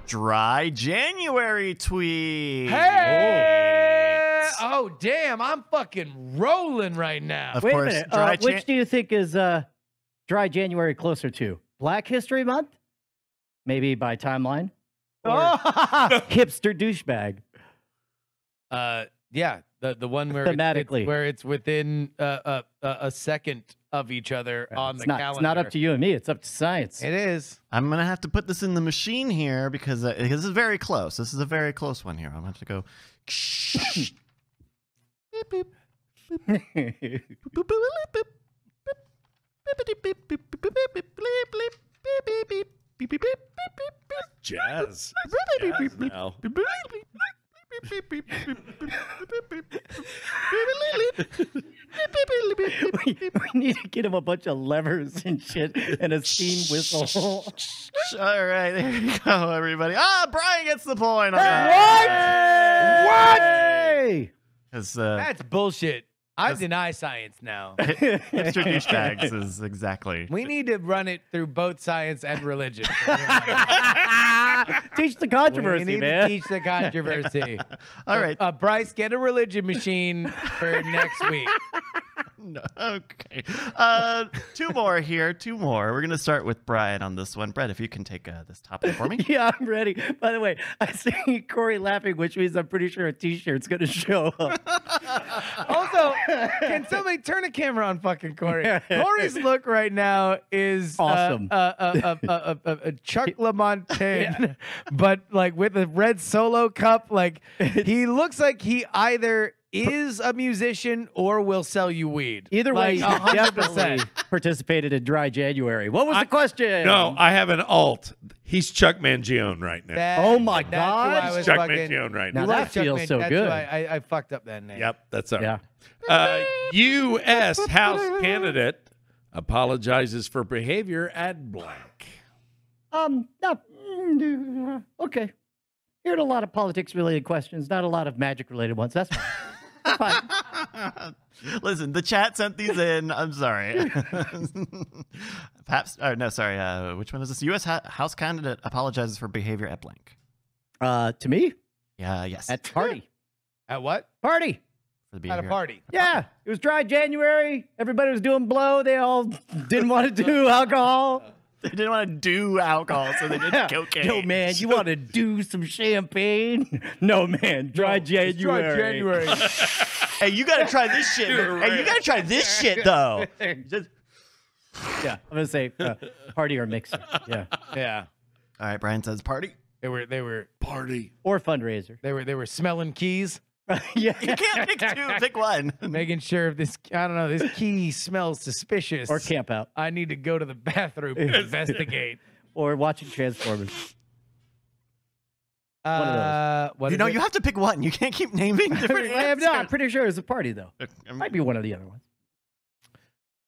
dry January tweet. Hey! Oh, damn. I'm fucking rolling right now. Of Wait course, a minute. dry Uh, Jan- which do you think is uh, dry January closer to? Black History Month? Maybe by timeline? Or hipster douchebag? Uh, yeah, the the one where it's- Thematically. it's, where it's within uh, uh, uh, a second of each other on it's the not, calendar. It's not up to you and me. It's up to science. It is. I'm gonna have to put this in the machine here because uh, this is very close. This is a very close one here. I'm gonna have to go. Beep, beep, Jazz. Jazz now. we, <laughs> we need to get him a bunch of levers and shit and a steam whistle. All right, there you go, everybody. Ah, Brian gets the point. On what? That. What? Hey! Uh, That's bullshit. I deny science now. <laughs> hipster douchebags is exactly. We need to run it through both science and religion. Teach the we controversy, need man. to teach the controversy. <laughs> All right. Uh, Bryce, get a religion machine for next week. <laughs> no. <laughs> Okay. Uh, two more here. Two more. We're gonna start with Brian on this one. Brett, if you can take uh, this topic for me. <laughs> Yeah, I'm ready. By the way, I see Corey laughing, which means I'm pretty sure a T-shirt's gonna show up. <laughs> Also, can somebody turn a camera on fucking Corey? Corey's look right now is uh, Awesome. Uh, uh, uh, uh, Chuck LaMontagne, but like with a red solo cup. Like he looks like he either is a musician or will sell you weed. Either way, like, you definitely participated in Dry January. What was the question? No, I have an alt. He's Chuck Mangione right now. That- Oh my that's God. who I He's was Chuck fucking- Mangione right Now now. You that like Chuck feels Man- so good. I, I, I fucked up that name. Yep, that's all right. Yeah. Uh, U.S. House candidate apologizes for behavior at blank. Um, no, mm, okay. Heard a lot of politics related questions, not a lot of magic related ones. That's fine. <laughs> fine. <laughs> Listen, the chat sent these in. I'm sorry. <laughs> Perhaps. Oh no, sorry. Uh, which one is this? U.S. Ha- House candidate apologizes for behavior at blank. Uh, to me, Yeah. Yes. at party, <laughs> At what? party. for the At a party. Yeah, it was dry January. Everybody was doing blow. They all didn't want to do alcohol. They didn't want to do alcohol, so they did cocaine. Yo, man, you want to do some champagne? <laughs> No, man, dry January. Dry January. <laughs> Hey, you gotta try this shit. Hey, you gotta try this shit though. <laughs> Just- Yeah, I'm gonna say uh, party or mixer. Yeah, yeah. all right, Brian says party. They were they were Party. or fundraiser. they were they were smelling keys, <laughs> yeah, You can't pick two. Pick one. <laughs> making sure if this I don't know this key smells suspicious. or camp out, I need to go to the bathroom and <laughs> investigate. or watching Transformers. of those. Uh, what You know, it? you have to pick one. You can't keep naming different I am not. I'm pretty sure it's a party though. Um, Might be one of the other ones.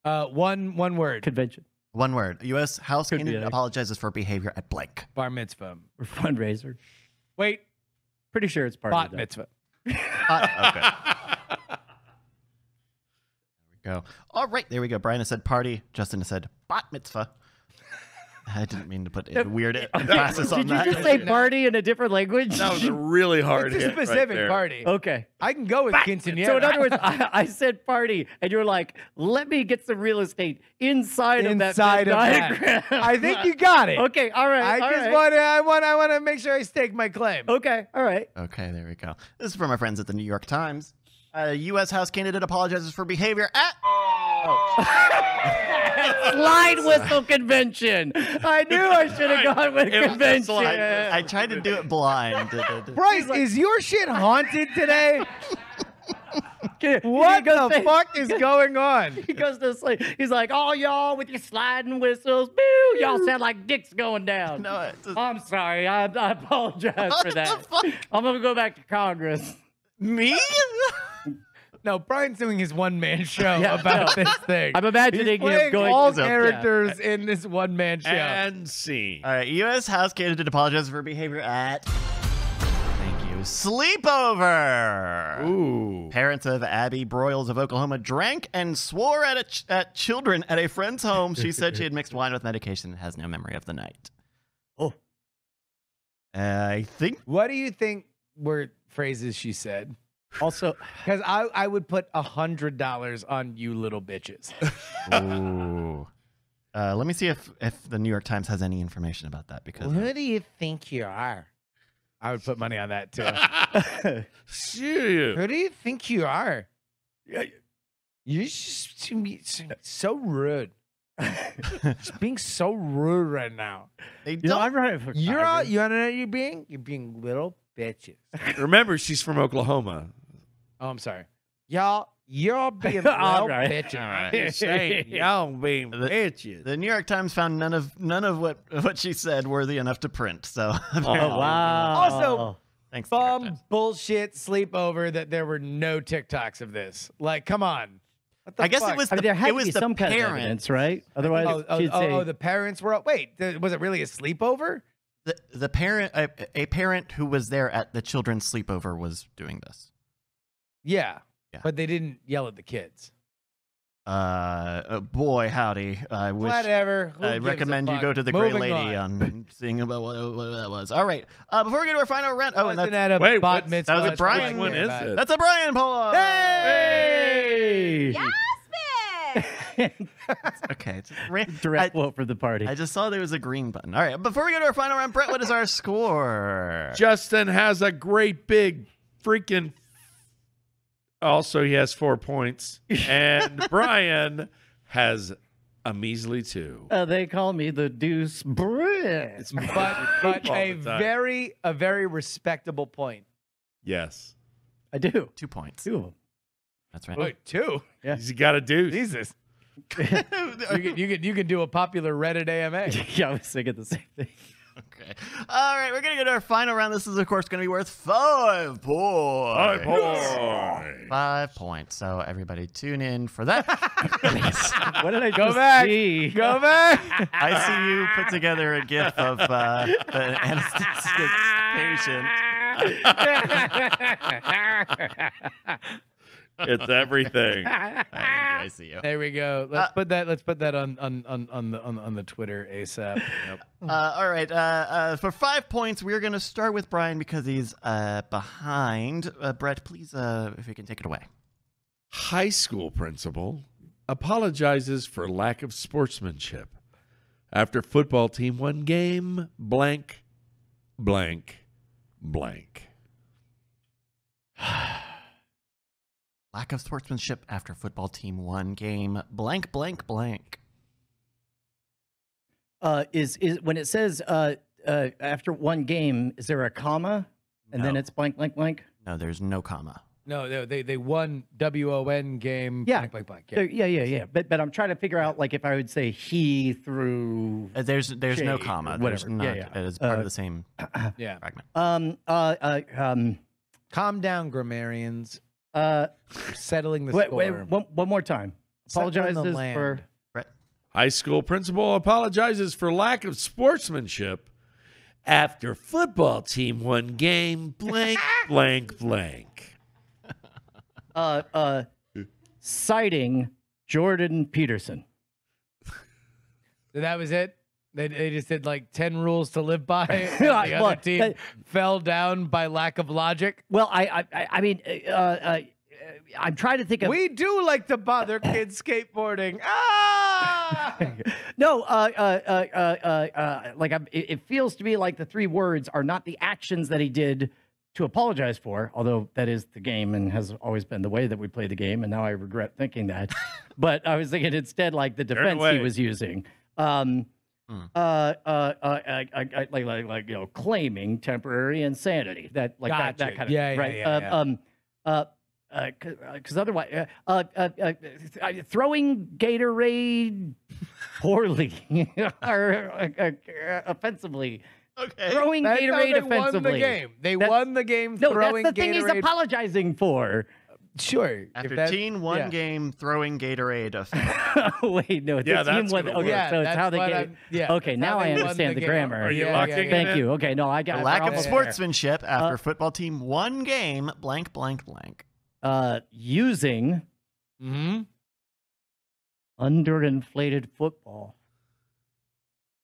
uh, one one word. Convention One word. U.S. House Could candidate apologizes for behavior at blank. Bar mitzvah. or fundraiser. Wait, Pretty sure it's party. bat though. mitzvah. Uh, okay. <laughs> There we go. All right, there we go. Brian has said party. Justin has said bat mitzvah. I didn't mean to put a weird <laughs> <laughs> emphasis on that. Did you just say <laughs> party in a different language? That was a really hard It's a hit right specific party. okay. I can go with quinceanera. So in other words, I, I said party, and you're like, "Let me get some real estate inside, inside of of that that, diagram." I think you got it. okay, all right. I all just right. want to. I want. I want to make sure I stake my claim. Okay, all right. Okay, there we go. This is from our friends at the New York Times. A U.S. House candidate apologizes for behavior at. <laughs> Slide whistle convention. I knew I should have gone with It convention. I, I tried to do it blind. <laughs> Bryce, is your shit haunted today? He <laughs> What the to- fuck is going on? He goes to sleep. He's like, "Oh, y'all with your sliding whistles, boo! Y'all sound like dicks going down." no, it's a- I'm sorry. I, I apologize What for the that. fuck? I'm gonna go back to Congress. Me? Uh, no, Brian's doing his one man <laughs> show Yeah, about no. this thing. I'm imagining He's him playing going- all Yeah. characters in this one man show. And scene. All right, U.S. House candidate apologizes for behavior at. Thank you. Sleepover. Ooh. Parents of Abby Broyles of Oklahoma drank and swore at, a ch- at children at a friend's home. She said she had mixed wine with medication and has no memory of the night. Oh. Uh, I think What do you think were phrases she said? Also, Because I, I would put a hundred dollars on you little bitches. Ooh. Uh, let me see if, if the New York Times has any information about that because Who do you think you are? I would put money on that too. <laughs> Shit. Who do you think you are? You're just to me so rude. just being so rude right now. they you know, don't. I'm running for You're all, you wanna know what you're being? You're being little bitches. <laughs> Remember, she's from Oklahoma. Oh, I'm sorry. Y'all, you're being <laughs> All little right. bitches. Just saying, <laughs> y'all being The- bitches. the New York Times found none of none of what what she said worthy enough to print. So Oh wow! Also, thanks. New Bum bullshit sleepover that there were no TikToks of this. Like, come on. I guess fuck? it was I mean, there had it to be the some kind of evidence, right? Otherwise, Oh, oh, she'd oh, say, oh, the parents were. Wait, th- was it really a sleepover? The, the parent a, a parent who was there at the children's sleepover was doing this. Yeah. Yeah. But they didn't yell at the kids. Uh, uh, boy, howdy! I wish. Whatever. Who I recommend you go to the Gray Moving Lady on, seeing about what, what that was. All right. Uh, before we get to our final rant, oh, and that's, that a Wait, bat what's- mitzvah? that was a That's what I Brian one, is it? that's a Brian poll. Hey! "Hey, Okay. It's <laughs> ra- Direct I, quote from the party. I just saw there was a green button. All right. Before we go to our final round, Brett, what is our score? Justin has a great big freaking. Also, he has four points, and <laughs> Brian has a measly two. Uh, they call me the Deuce Britt. It's But but a very a very respectable point. yes. I do. Two points. Two of them. That's right. Wait, two. Yeah. He's got a deuce. Jesus. You can you can you can do a popular Reddit AMA. <laughs> yeah, I was thinking the same thing. Okay. All right, we're gonna go to our final round. This is, of course, gonna be worth five points. Five points. Five points. So everybody, tune in for that. Please. <laughs> What did I Go just back. see? Go back. <laughs> I see you put together a gif of uh, an anesthetic patient. It's everything. I, <laughs> I see you. There we go. Let's Uh, put that. Let's put that on on on on the on, on the Twitter ASAP. Uh, all right. Uh, uh, for five points, we're going to start with Brian because he's uh, behind. Uh, Brett, please, uh, if you can take it away. High school principal apologizes for lack of sportsmanship after football team won game blank, blank, blank. Lack of sportsmanship after football team won game blank, blank, blank. Uh, is is when it says uh, uh, after one game, is there a comma and then it's blank blank blank? No, there's no comma. No, they they, they won WON game. Yeah. blank, blank, blank. Yeah. yeah, yeah, yeah. But but I'm trying to figure out like if I would say he through Uh, there's there's no comma. or There's whatever. Yeah, not. yeah. It's part Uh, of the same yeah. fragment. um uh uh um Calm down, grammarians. Uh settling the wait, score. wait one, one more time. Apologizes for High school principal apologizes for lack of sportsmanship after football team won game blank, <laughs> blank, blank. uh uh citing Jordan Peterson. So that was it. They, they just did like ten rules to live by. <laughs> the well, other team that- fell down by lack of logic. Well, I I I- mean uh, uh, I'm trying to think of We do like to bother kids skateboarding. Ah! <laughs> no, uh, uh, uh, uh, uh, uh, like I'm, it, it feels to me like the three words are not the actions that he did to apologize for, although that is the game and has always been the way that we play the game, and now I regret thinking that. <laughs> but I was thinking instead like the defense he was using. Um, Hmm. uh, uh, uh, uh, like, like, like, you know, claiming temporary insanity. That, like that, that kind of, Yeah, yeah, right? yeah, Uh, yeah. Um, uh, because otherwise, uh, uh, uh, uh, uh, throwing Gatorade poorly <laughs> or uh, uh, offensively, Okay. throwing That's Gatorade they won the offensively. game. They That's- won the game No, that's the thing he's apologizing for. Sure. After if that- teen one yeah. game throwing Gatorade. offense. <laughs> Wait, no, Yeah, the team that's won. Okay. Yeah, so it's that's how they get. I'm- yeah, okay, that's now I understand the, game. grammar. Are you Yeah, locking yeah, it Thank you. Okay, no, I got The lack of almost there. sportsmanship after football team one game blank, blank, blank. Uh, using Mhm. underinflated football.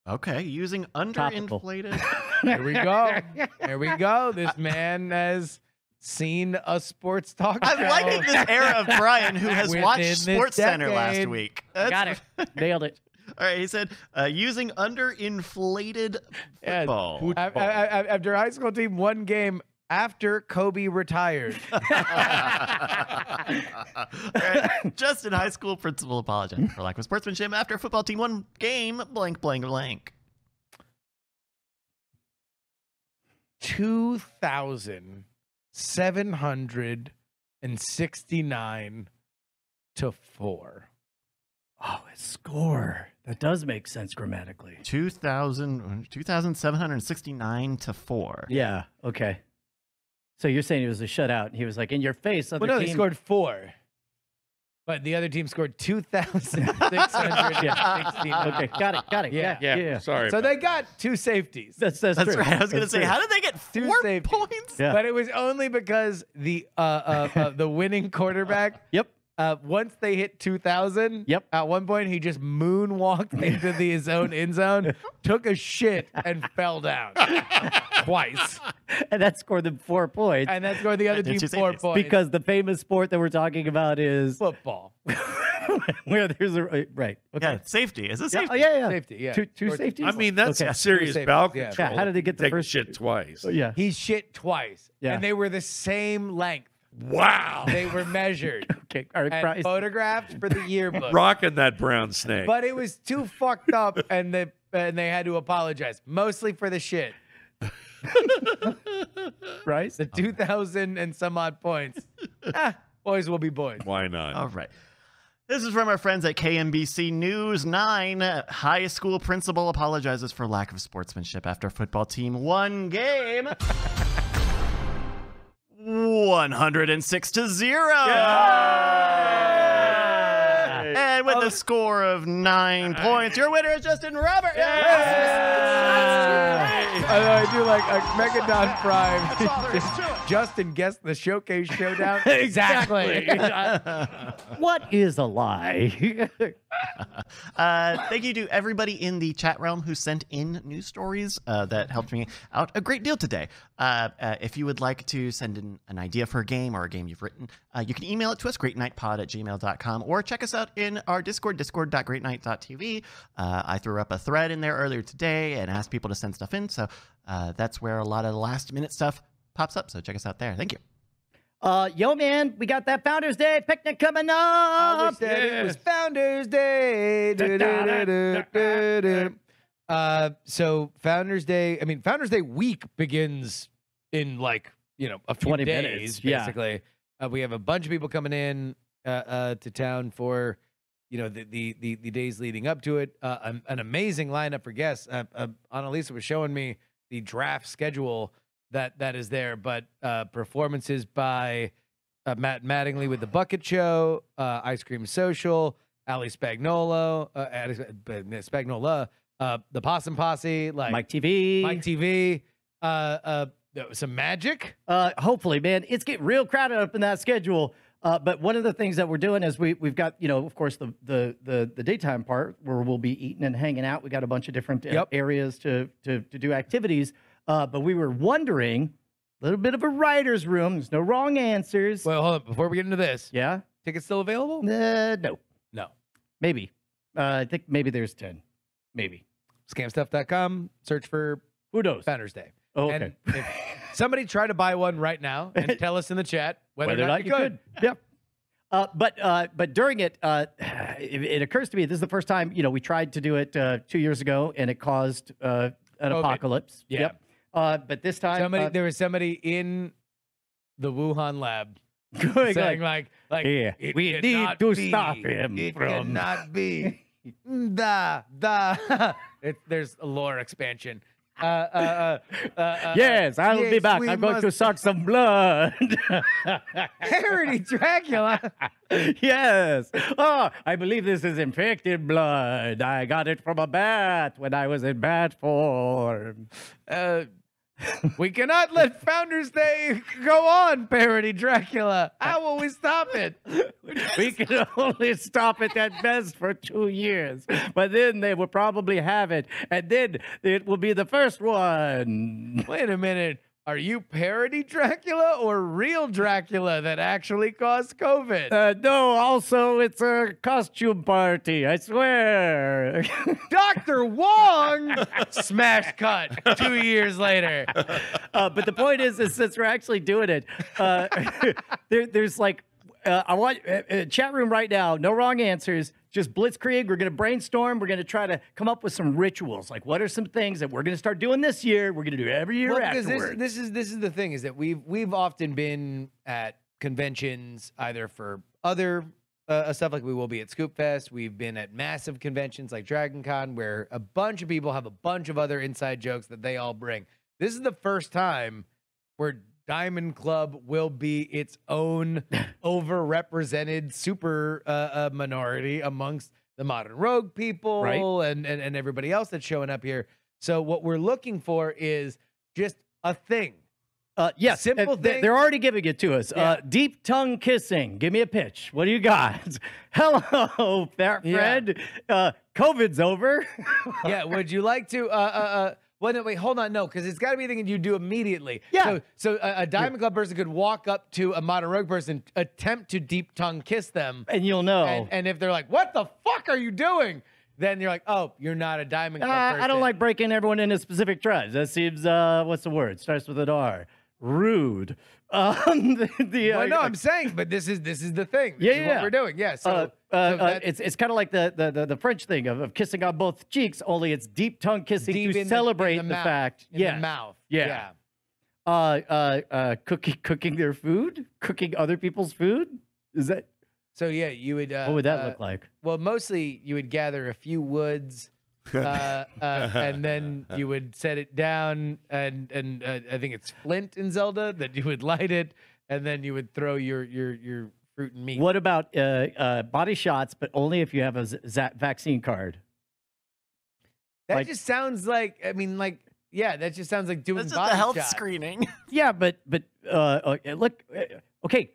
Okay, using Topical. underinflated. Here we go. <laughs> Here we go. This man has seen a sports talk I'm show. liking this era of Brian who has watched this Sports Center last decade. week. Got it. Nailed it. <laughs> All right, he said uh, using underinflated Yeah, football. A- a- a- After high school team one game after Kobe retired. <laughs> All right, Justin, high school principal apologized for lack of sportsmanship after football team one game blank, blank, blank. Two thousand seven hundred and sixty-nine to four. Oh, his score. That does make sense grammatically. 2,000 2,769 to 4. Yeah. Okay. So you're saying it was a shutout. and He was like in your face. Other Well, no, they team. scored four. But the other team scored 2,669. <laughs> Okay, got it. Got it. Yeah. Yeah. Yeah, Yeah. sorry. So about they got two safeties. That's that's, That's true. right. I was going to say, true. how did they get Two four safeties. points? Yeah. But it was only because the uh, uh, uh, the winning quarterback, <laughs> Yep. Uh, once they hit 2,000, Yep. at one point he just moonwalked <laughs> into the, his own end zone, took a shit, and <laughs> fell down twice. And that scored them four points And that scored the other team two four safeties. points. because the famous sport that we're talking about is football. <laughs> where there's a uh, right. Okay. Yeah, safety. Is it Yeah, safety? oh, yeah, yeah. Safety, yeah. Two, two Or- safeties. I mean, that's Okay. serious Safe, bowel yeah. control. Yeah, how did they get the Take first- shit twice? Oh, yeah. He shit twice. Yeah. And they were the same length. Wow. They were measured <laughs> Okay. All right. and photographed for the yearbook. Rocking that brown snake. But it was too fucked up, and they and they had to apologize, mostly for the shit. <laughs> right. The two thousand and some odd points. <laughs> ah, boys will be boys. Why not? All right. This is from our friends at KMBC News 9. High school principal apologizes for lack of sportsmanship after football team won game. 106 to 0. And with a score of nine points, your winner is Justin Robert. I, I do like a Megadon Prime. Justin guessed the showcase showdown. <laughs> Exactly. what is a lie? <laughs> Uh, thank you to everybody in the chat realm who sent in news stories. Uh, that helped me out a great deal today. Uh, uh, if you would like to send in an idea for a game or a game you've written, uh, you can email it to us, greatnightpod at gmail.com, or check us out in our Discord, discord.greatnight.tv. Uh, I threw up a thread in there earlier today and asked people to send stuff in. So uh, that's where a lot of the last minute stuff pops up. So check us out there. Thank you. Uh, yo, man, we got that Founders Day picnic coming I up. wish that it was Founders Day. Uh, so Founders Day, I mean, Founders Day week begins in like, you know, a few 20 days, minutes, yeah. basically. Uh, we have a bunch of people coming in uh, uh, to town for, you know, the, the, the, the days leading up to it. Uh, an, an amazing lineup for guests. Uh, uh, Annalisa was showing me the draft schedule that that is there, but uh, performances by uh, Matt Mattingly with the Bucket Show, uh, Ice Cream Social, Ali Spagnolo, uh, Ali Spagnola, uh, the Possum Posse, like Mike TV. Mike TV, uh, uh, some magic. Uh, hopefully, man, it's getting real crowded up in that schedule. Uh, but one of the things that we're doing is we we've got you know of course the the the the daytime part where we'll be eating and hanging out. We got a bunch of different uh, Yep. areas to to to do activities. Uh, but we were wondering, a little bit of a writer's room. There's no wrong answers. Well, hold on. Before we get into this, yeah. tickets still available? Uh, no. No. Maybe. Uh, I think maybe there's ten. Maybe. Scamstuff.com. Search for Who knows? Founders Day. Oh, okay. Somebody try to buy one right now and <laughs> tell us in the chat whether, or not, you could. Yep. Uh, but uh, but during it, uh, <sighs> it, it occurs to me this is the first time you know we tried to do it uh, two years ago and it caused uh, an COVID. apocalypse. Yeah. Yep. Uh, but this time, Somebody, there was somebody in the Wuhan lab <laughs> going saying like, like, like Yeah, "It we need to be. stop him It from-" cannot be. <laughs> da da. it, there's a lore expansion. Uh, uh, uh, uh, uh, yes, I'll be back. I'm going to suck some blood. <laughs> Parody Dracula. <laughs> yes. Oh, I believe this is infected blood. I got it from a bat when I was in bat form. We cannot let Founders Day go on, parody Dracula. How will we stop it? <laughs> we can only stop it at best for two years, but then they will probably have it, and then it will be the first one. Wait a minute. Are you parody Dracula or real Dracula that actually caused COVID? Uh, no, also it's a costume party. I swear. <laughs> Dr. Wong! Smash cut two years later. uh, but the point is, is since we're actually doing it, uh, <laughs> there, there's like, uh, I want uh, uh, chat room right now. No wrong answers. Just blitzkrieg. We're gonna brainstorm. We're gonna try to come up with some rituals. Like, what are some things that we're gonna start doing this year? We're gonna do every year Well, because this, this is this is the thing is that we've we've often been at conventions either for other uh, stuff like we will be at Scoop Fest. We've been at massive conventions like Dragon Con where a bunch of people have a bunch of other inside jokes that they all bring. This is the first time where Diamond Club will be its own <laughs> overrepresented super uh, uh, minority amongst the modern rogue people Right. and, and and everybody else that's showing up here. So what we're looking for is just a thing. Uh, yes, Simple uh, thing. They're already giving it to us. Uh, deep tongue kissing. Give me a pitch. What do you got? <laughs> Hello, Fat Yeah. Fred. Uh, COVID's over. <laughs> yeah, would you like to? Uh, uh, uh, Well, no, wait, hold on, no, because it's got to be a thing that you do immediately. Yeah. So, so a, a Diamond Club person could walk up to a Modern Rogue person, attempt to deep tongue kiss them, And you'll know. and, and if they're like, "What the fuck are you doing?" Then you're like, "Oh, you're not a Diamond Uh, Club person." I don't like breaking everyone into specific tribes. That seems, uh, what's the word? Starts with an R. Rude. Um, <laughs> the, the, Well, uh, no, I'm saying, but this is this is the thing. This Yeah, yeah. what we're doing. Yeah. So, uh, uh, so uh, it's it's kind of like the, the the the French thing of, of kissing on both cheeks, only it's deep tongue kissing deep to celebrate the, the, the, mouth, fact. in yeah. the mouth. Yeah. yeah. Uh, uh, uh, cooking cooking their food, cooking other people's food. Is that So yeah, you would. Uh, what would that uh, look like? Well, mostly you would gather a few woods, <laughs> uh, uh, and then you would set it down, and and uh, I think it's flint in Zelda that you would light it, and then you would throw your your your fruit and meat. What about uh, uh, body shots, but only if you have a z- vaccine card? That like- just sounds like. I mean, like yeah, that just sounds like doing This is body the health shots. screening. Yeah, but but look, uh, okay.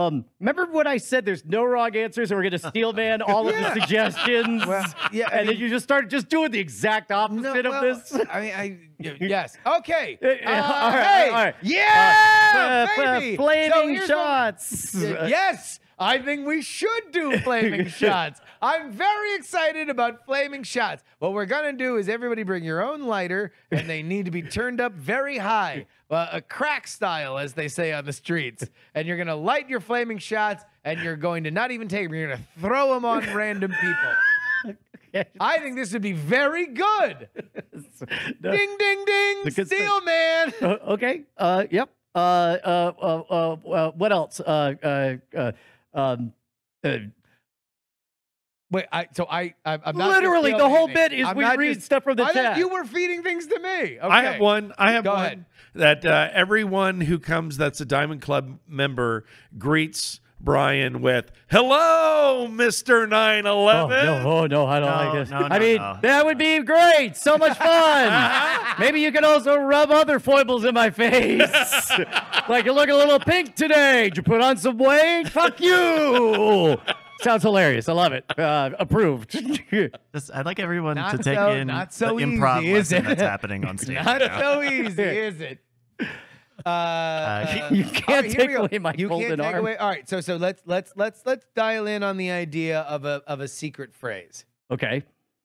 Um, remember what I said? There's no wrong answers, and we're gonna steel man <laughs> all of the suggestions. Well, yeah, I and then you just started just doing the exact opposite No, of this. I mean, I yes. Okay. <laughs> Uh, yeah, all right, hey, all right. Yeah, Uh, uh, baby. Flaming shots. <laughs> Yes, I think we should do flaming shots. I'm very excited about flaming shots. What we're gonna do is everybody bring your own lighter, and they need to be turned up very high, uh, a crack style, as they say on the streets. <laughs> And you're gonna light your flaming shots, and you're going to not even take them. You're gonna throw them on <laughs> random people. I think this would be very good. <laughs> No. Ding, ding, ding. The good Steel man. Uh, okay. Uh, yep. Uh, uh, uh, uh, uh, what else? Uh, uh, uh, um, uh, Wait, I so I I- I'm not literally, the whole feeling bit is I'm we not read just- stuff from the I chat. you were feeding things to me. Okay. I have one. I have Go one ahead. That uh, everyone who comes that's a Diamond Club member greets Brian with "Hello, Mister 911." Oh no! Oh no! I don't No, like this. no, I mean, no. that would be great. So much fun. <laughs> Maybe you could also rub other foibles in my face. <laughs> like you look a little pink today. Did you put on some weight? Fuck you. Sounds hilarious. I love it. Uh, approved. <laughs> This, I'd like everyone Not to take so- in not so the improv easy, is lesson it? that's happening on <laughs> stage. Not now. so easy, is it? <laughs> Uh, you can't right, here take we go. away my you golden can't take arm. away. All right, so so let's let's let's let's dial in on the idea of a of a secret phrase. okay.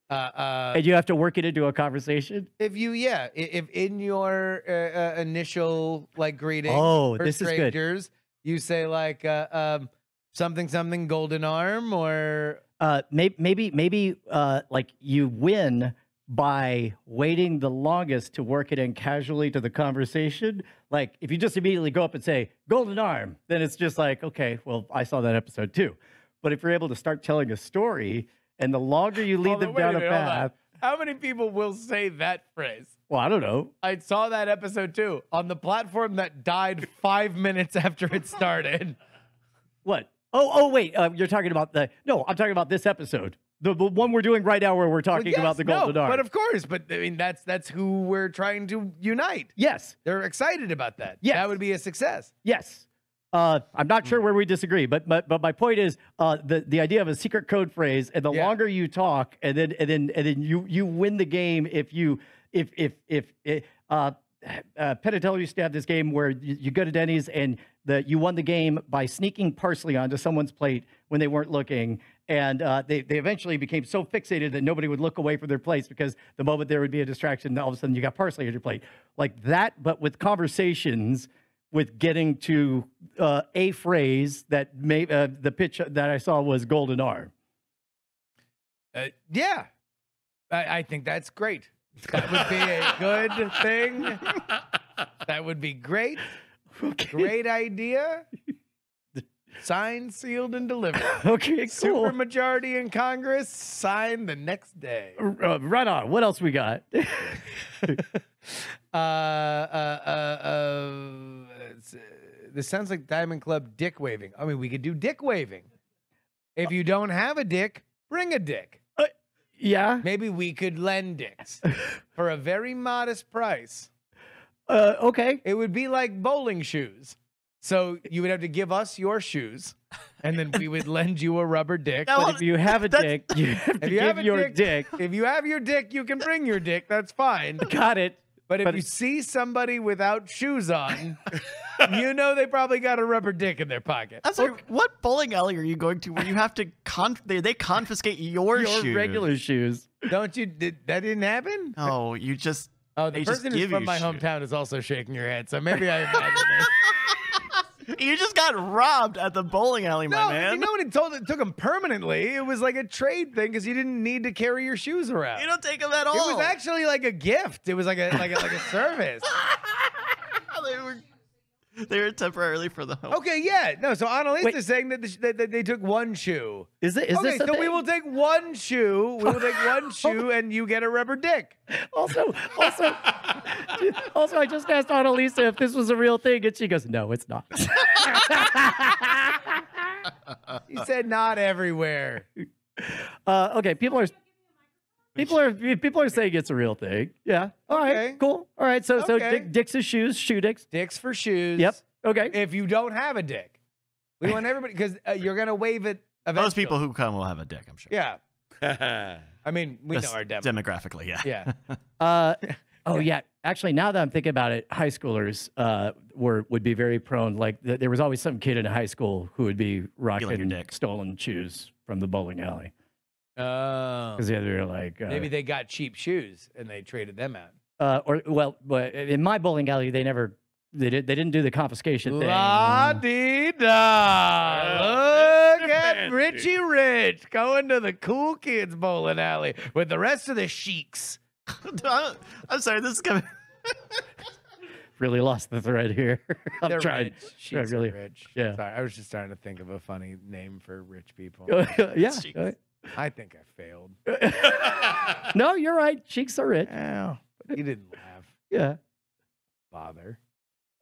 Uh, uh, And you have to work it into a conversation. if you yeah, i- if in your uh, uh, initial like greeting, Oh, for this is good. you say like uh, um, something something golden arm or? Uh maybe maybe maybe uh like you win by waiting the longest to work it in casually to the conversation. Like if you just immediately go up and say golden arm then it's just like okay well i saw that episode too. But if you're able to start telling a story and the longer you lead Hold them down a minute, hold path How many people will say that phrase? well i don't know. I saw that episode too on the platform that died five minutes after it started. what oh oh wait uh, you're talking about the no i'm talking about this episode the, the one we're doing right now where we're talking Well, about yes, the no, golden arm But of course, but I mean that's that's who we're trying to unite. yes They're excited about that. Yeah, That would be a success. Yes. Uh, I'm not sure where we disagree, but but but my point is uh, the the idea of a secret code phrase, and the Yeah. longer you talk, and then and then and then you you win the game if you if if if, if uh, uh, used to have this game where you, you go to Denny's and the you won the game by sneaking parsley onto someone's plate when they weren't looking, and uh, they they eventually became so fixated that nobody would look away from their plates because the moment there would be a distraction, all of a sudden you got parsley on your plate, like that, but with conversations with getting to uh, a phrase that may uh, the pitch that I saw was golden arm. Uh, yeah, I, I think that's great. That would be a good thing. That would be great. Great idea. Signed, sealed, and delivered. <laughs> Okay, cool. Super majority in Congress. Signed the next day. Uh, right on. What else we got? <laughs> Uh, uh, uh, uh, uh, this sounds like Diamond Club dick waving. I mean, we could do dick waving. If you don't have a dick, bring a dick. Yeah. Maybe we could lend dicks <laughs> for a very modest price. Uh, okay. It would be like bowling shoes. So you would have to give us your shoes, and then we would lend you a rubber dick. Now, But if <laughs> you have a dick, you have to If you give your dick, <laughs> if you have your dick, you can bring your dick. That's fine. Got it. But if But you see somebody without shoes on, <laughs> you know they probably got a rubber dick in their pocket. I'm sorry, what bowling alley are you going to where you have to con- they, they confiscate your, Your shoes? regular shoes. Don't you? Did, that didn't happen? Oh, you just Oh, the They just person who's give from my shoes. hometown is also shaking your head, so maybe I imagined it. <laughs> you just got robbed at the bowling alley, my No, man. you know what told it took him permanently. It was like a trade thing because you didn't need to carry your shoes around. You don't take them at all. it was actually like a gift. It was like a like a like a <laughs> service. <laughs> they were temporarily for the home. Okay, yeah, no. So Annalise Wait. is saying that, the, sh- that, that they took one shoe. Is it? Is okay, this a so we will take one shoe. We will take one <laughs> shoe, and you get a rubber dick. Also, also, <laughs> also, I just asked Annalisa if this was a real thing, and she goes, "No, it's not." He said not everywhere. Uh, okay, people are people are people are saying it's a real thing. Yeah. All right. Okay. Cool. All right. So so Okay. Dick, Dicks' shoes, shoe dicks. Dicks for shoes. Yep. Okay. If you don't have a dick, we want everybody because uh, you're gonna wave it. Eventually. Most people who come will have a dick, I'm sure. Yeah. <laughs> I mean, we Just know our demo. demographically, yeah. yeah. <laughs> Uh, oh yeah. Actually, now that I'm thinking about it, high schoolers uh, were would be very prone. Like th- there was always some kid in high school who would be Feeling your rocking dick. stolen shoes from the bowling alley Oh. because they were like uh, Maybe they got cheap shoes and they traded them out. uh, or well, but in my bowling alley, they never they did they didn't do the confiscation thing. La dee da. Look at Richie Rich going to the cool kids bowling alley with the rest of the sheiks. <laughs> I'm sorry, this is coming. <laughs> Really lost the thread here. <laughs> I'm They're trying. rich. I Sheiks really- rich. yeah. Sorry, I was just trying to think of a funny name for rich people. yeah. Cheeks. I think I failed. <laughs> no, you're right. Cheeks are rich. Ow. But you didn't laugh. Yeah. Bother.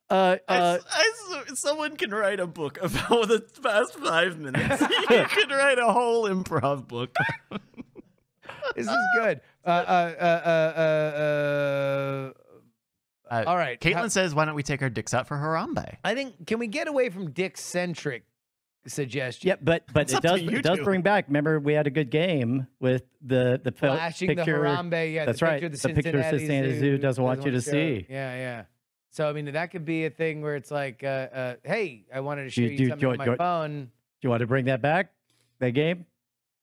Uh, I uh, s- I s- someone can write a book about the past five minutes. <laughs> you can write a whole improv book. <laughs> This is good. Uh, uh, uh, uh, uh, Uh, uh, all right. Caitlin How- says, "Why don't we take our dicks out for Harambe?" I think can we get away from dick centric suggestion? yeah, but but It's it does it does bring back. Remember, we had a good game with the the Flashing picture. the Harambe, yeah, that's the right, picture of the picture of Cincinnati Zoo doesn't want you to show. see. Yeah, yeah. So I mean, that could be a thing where it's like, uh, uh, hey, I wanted to show Do- you do- something do- on my do- phone. Do you want to bring that back? That game,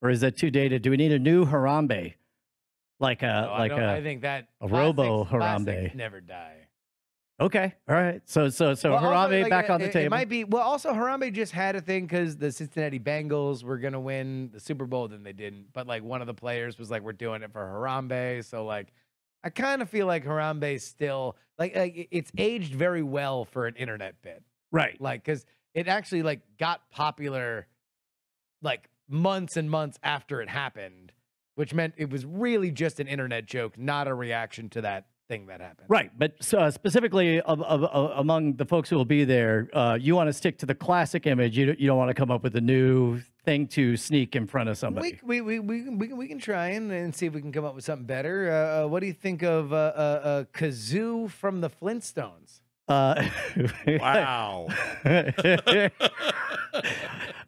or is that too dated? Do we need a new Harambe, like a No, like don't- a? I think that a Robo classics- Harambe. never die. Okay, all right. So so so Well, also, Harambe like, back uh, on the it, table. It might be well. Also, Harambe just had a thing because the Cincinnati Bengals were gonna win the Super Bowl, then they didn't. But like one of the players was like, "We're doing it for Harambe," so like. I kind of feel like Harambe still like, like it's aged very well for an internet bit. right. like because it actually like got popular like months and months after it happened which meant it was really just an internet joke not a reaction to that thing that happened Right, but uh, specifically of, of, of, among the folks who will be there, uh, you want to stick to the classic image. You don't, you don't want to come up with a new thing to sneak in front of somebody. we, we, we, we, can- we, can, we can try and, and see if we can come up with something better. Uh, uh, what do you think of uh, uh, uh, Gazoo from the Flintstones? Uh, <laughs> Wow. <laughs> <laughs>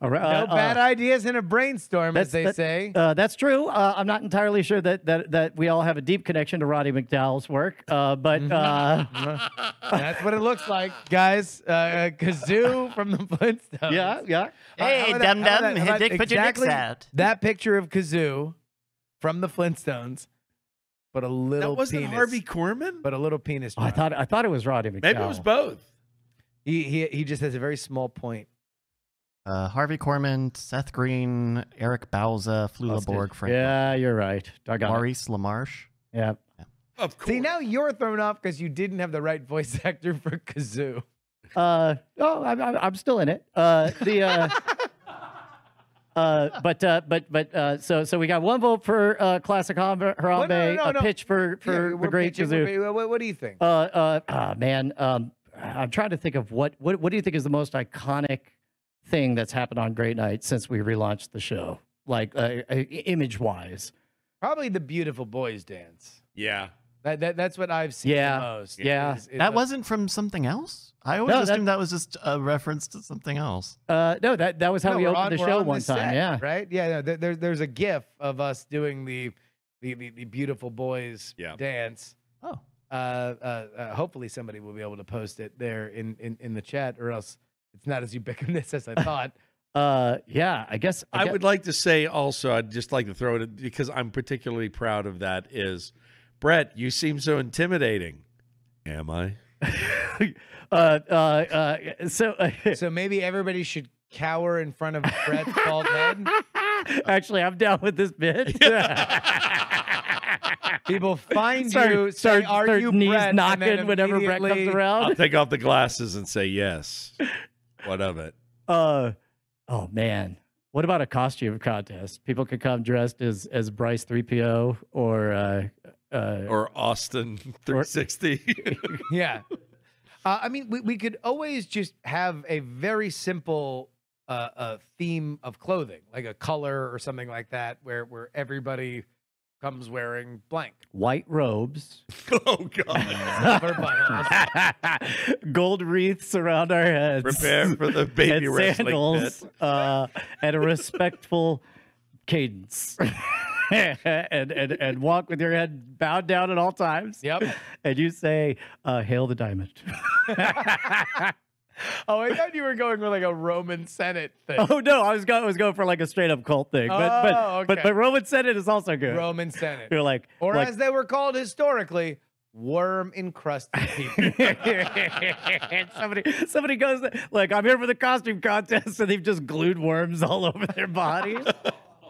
All right, No uh, bad uh, ideas in a brainstorm, as they that- say. Uh, that's true. Uh, I'm not entirely sure that, that that we all have a deep connection to Roddy McDowall's work, uh, but uh, That's what it looks like, guys. Uh, uh, Gazoo from the Flintstones. yeah, yeah. Hey, how dum that- dum, that- how about dick, put your dicks out. That picture of Gazoo from the Flintstones, but a little that wasn't penis. Harvey Korman? but a little penis. Oh, I thought I thought it was Roddy McDowall. Maybe it was both. he, he he just has a very small point. Uh, Harvey Korman, Seth Green, Eric Bauza, Flula Borg, Frank Yeah, you're right. I got it. Maurice LaMarche. Yeah. Of course. See, now you're thrown off because you didn't have the right voice <laughs> actor for Gazoo. Uh, oh, I'm, I'm, I'm still in it. Uh, the uh, <laughs> uh, but uh, but but uh, so so we got one vote for uh, classic Harambe, Well, no, no, a no. pitch for for Yeah, the great pitching- Gazoo. we're- What, what do you think? Uh, uh, ah, man, um, I'm trying to think of what what what do you think is the most iconic thing that's happened on Great Night since we relaunched the show, like uh, image wise. Probably the beautiful boys dance. yeah. That, that that's what I've seen Yeah, the most. yeah. is- is That the- wasn't from something else. I always No, assumed that was just a reference to something else. Uh, no, that that was how No, we we're opened on- the show on one this time. set, Yeah. Right? Yeah. No, there, there- there's a GIF of us doing the the, the, the beautiful boys Yeah. dance. Oh. Uh, uh, uh, hopefully somebody will be able to post it there in, in, in the chat, or else it's not as ubiquitous as I <laughs> thought. Uh, yeah. I guess I gue- would like to say also, I'd just like to throw it because I'm particularly proud of that. Is Brett, you seem so intimidating. Am I? <laughs> uh, uh, uh, so <laughs> so maybe everybody should cower in front of Brett's bald head. actually, I'm down with this bit. People find start, you, say, start, "Are start you knees Brett?" knocking whenever Brett comes around. I'll take off the glasses and say yes. What of it? Uh, oh man, what about a costume contest? People could come dressed as as Bryce 3PO or uh, uh, Or Austin 360. <laughs> Yeah. Uh, I mean, we, we could always just have a very simple uh, uh, theme of clothing, like a color or something like that, where where everybody comes wearing blank. white robes, <laughs> oh God! Silver buttons. gold wreaths around our heads, Prepare for the baby and wrestling sandals, pit. uh, and a respectful cadence. <laughs> and, and and walk with your head bowed down at all times. Yep. And you say, uh, "Hail the diamond." <laughs> Oh, I thought you were going with like a Roman Senate thing. oh no, I was going, I was going for like a straight up cult thing, but oh, but Oh, but okay. but Roman Senate is also good. Roman Senate. You're like, Or like, as they were called historically, worm encrusted people. <laughs> somebody somebody goes like I'm here for the costume contest, and they've just glued worms all over their bodies.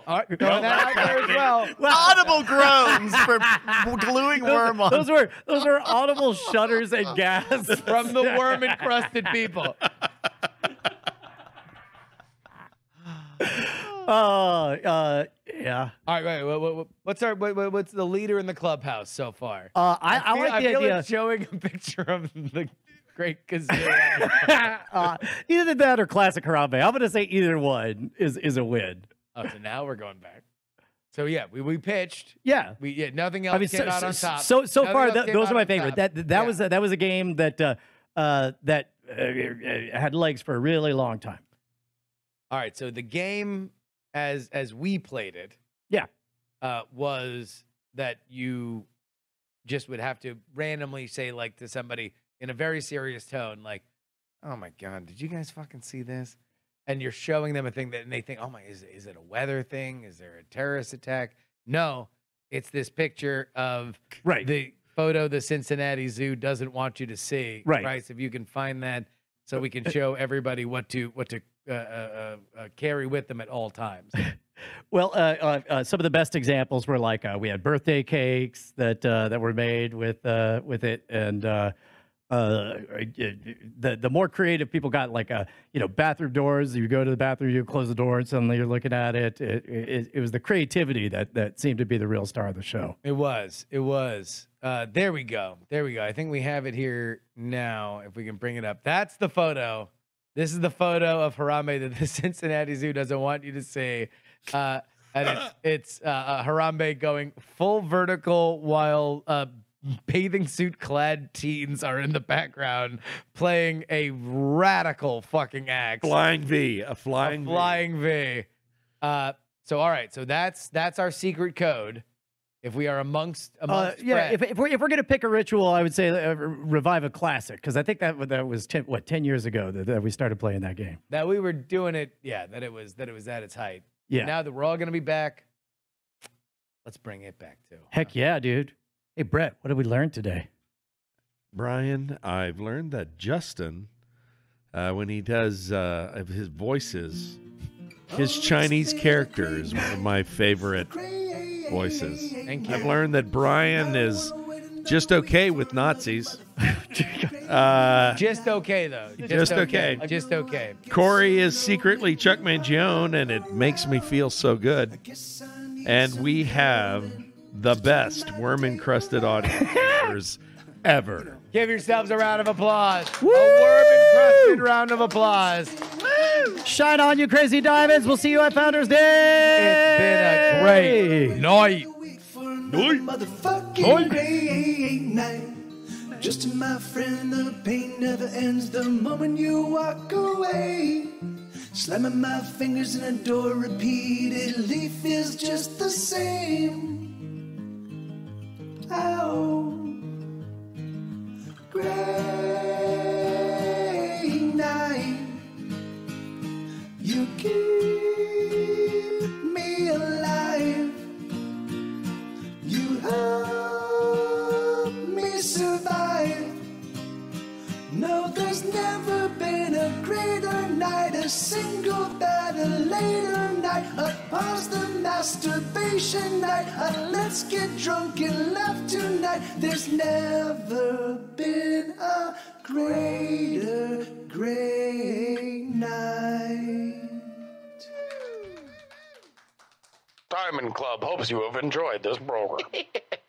All right, throwing that out there as well. Audible groans <laughs> for gluing worm on. Those were those were audible <laughs> shudders and gas <laughs> From the worm encrusted people. Oh, uh, yeah. All right, wait, wait, wait, what's our what, what- what's the leader in the clubhouse so far? Uh, I, I, feel- like the feel idea. like showing a picture of the great Gazoo. uh, either that or classic Harambe. I'm gonna say either one is is a win. Oh, so now we're going back. So yeah, we, we pitched. Yeah. We yeah, nothing else I mean, came so, out so, on top. so so Nothing far, th- those are my favorite. top. That that Yeah. was a, that was a game that uh, uh, that uh, had legs for a really long time. All right, so the game as as we played it, Yeah. uh, was that you just would have to randomly say like to somebody in a very serious tone, like, "Oh my god, did you guys fucking see this?" And you're showing them a thing that, and they think, "Oh my, is is it a weather thing? Is there a terrorist attack?" No, it's this picture of Right. the photo the Cincinnati Zoo doesn't want you to see. Right. So if you can find that, so we can show everybody what to what to uh, uh, uh, uh, carry with them at all times. <laughs> Well, uh, uh, some of the best examples were like uh, we had birthday cakes that uh, that were made with uh, with it, and uh, uh, the the more creative people got, like uh, you know, bathroom doors. You go to the bathroom, you close the door, and suddenly you're looking at it. It, it. it was the creativity that that seemed to be the real star of the show. It was. It was. Uh, there we go. There we go. I think we have it here now. If we can bring it up, that's the photo. This is the photo of Harambe that the <laughs> Cincinnati Zoo doesn't want you to see. Uh, and it's, it's uh, uh, Harambe going full vertical while bathing suit clad teens are in the background playing a radical fucking act. Flying V, a flying a V. flying V. Uh, so all right, so that's that's our secret code. If we are amongst Uh, amongst yeah, friends. if, if we're if we're gonna pick a ritual, I would say uh, revive a classic because I think that that was 10, what ten years ago that, that we started playing that game. that we were doing it, yeah, that it was that it was at its height. Yeah. Now that we're all gonna be back, let's bring it back too. Heck yeah, dude. Hey Brett, what did we learn today? Brian, I've learned that Justin, uh, when he does uh, his voices, his Chinese character is one of my favorite voices. Thank you. I've learned that Brian is just okay with Nazis. Uh, Just okay though. Just okay. Just okay. Corey is secretly Chuck Mangione, and it makes me feel so good. And we have the best worm encrusted audience ever. Give yourselves a round of applause. A worm encrusted round of applause. Shine on, you crazy diamonds. We'll see you at Founders Day. It's been a great night. another motherfucking great night. Just to my friend, the pain never ends the moment you walk away. Slamming my fingers in a door repeatedly feels just the same. Night. You keep me alive. You help me survive. No, there's never been a greater night, a single better later night, a pause the masturbation night, a let's get drunk and laugh tonight. There's never been a greater, great night. Diamond Club hopes you have enjoyed this program. <laughs>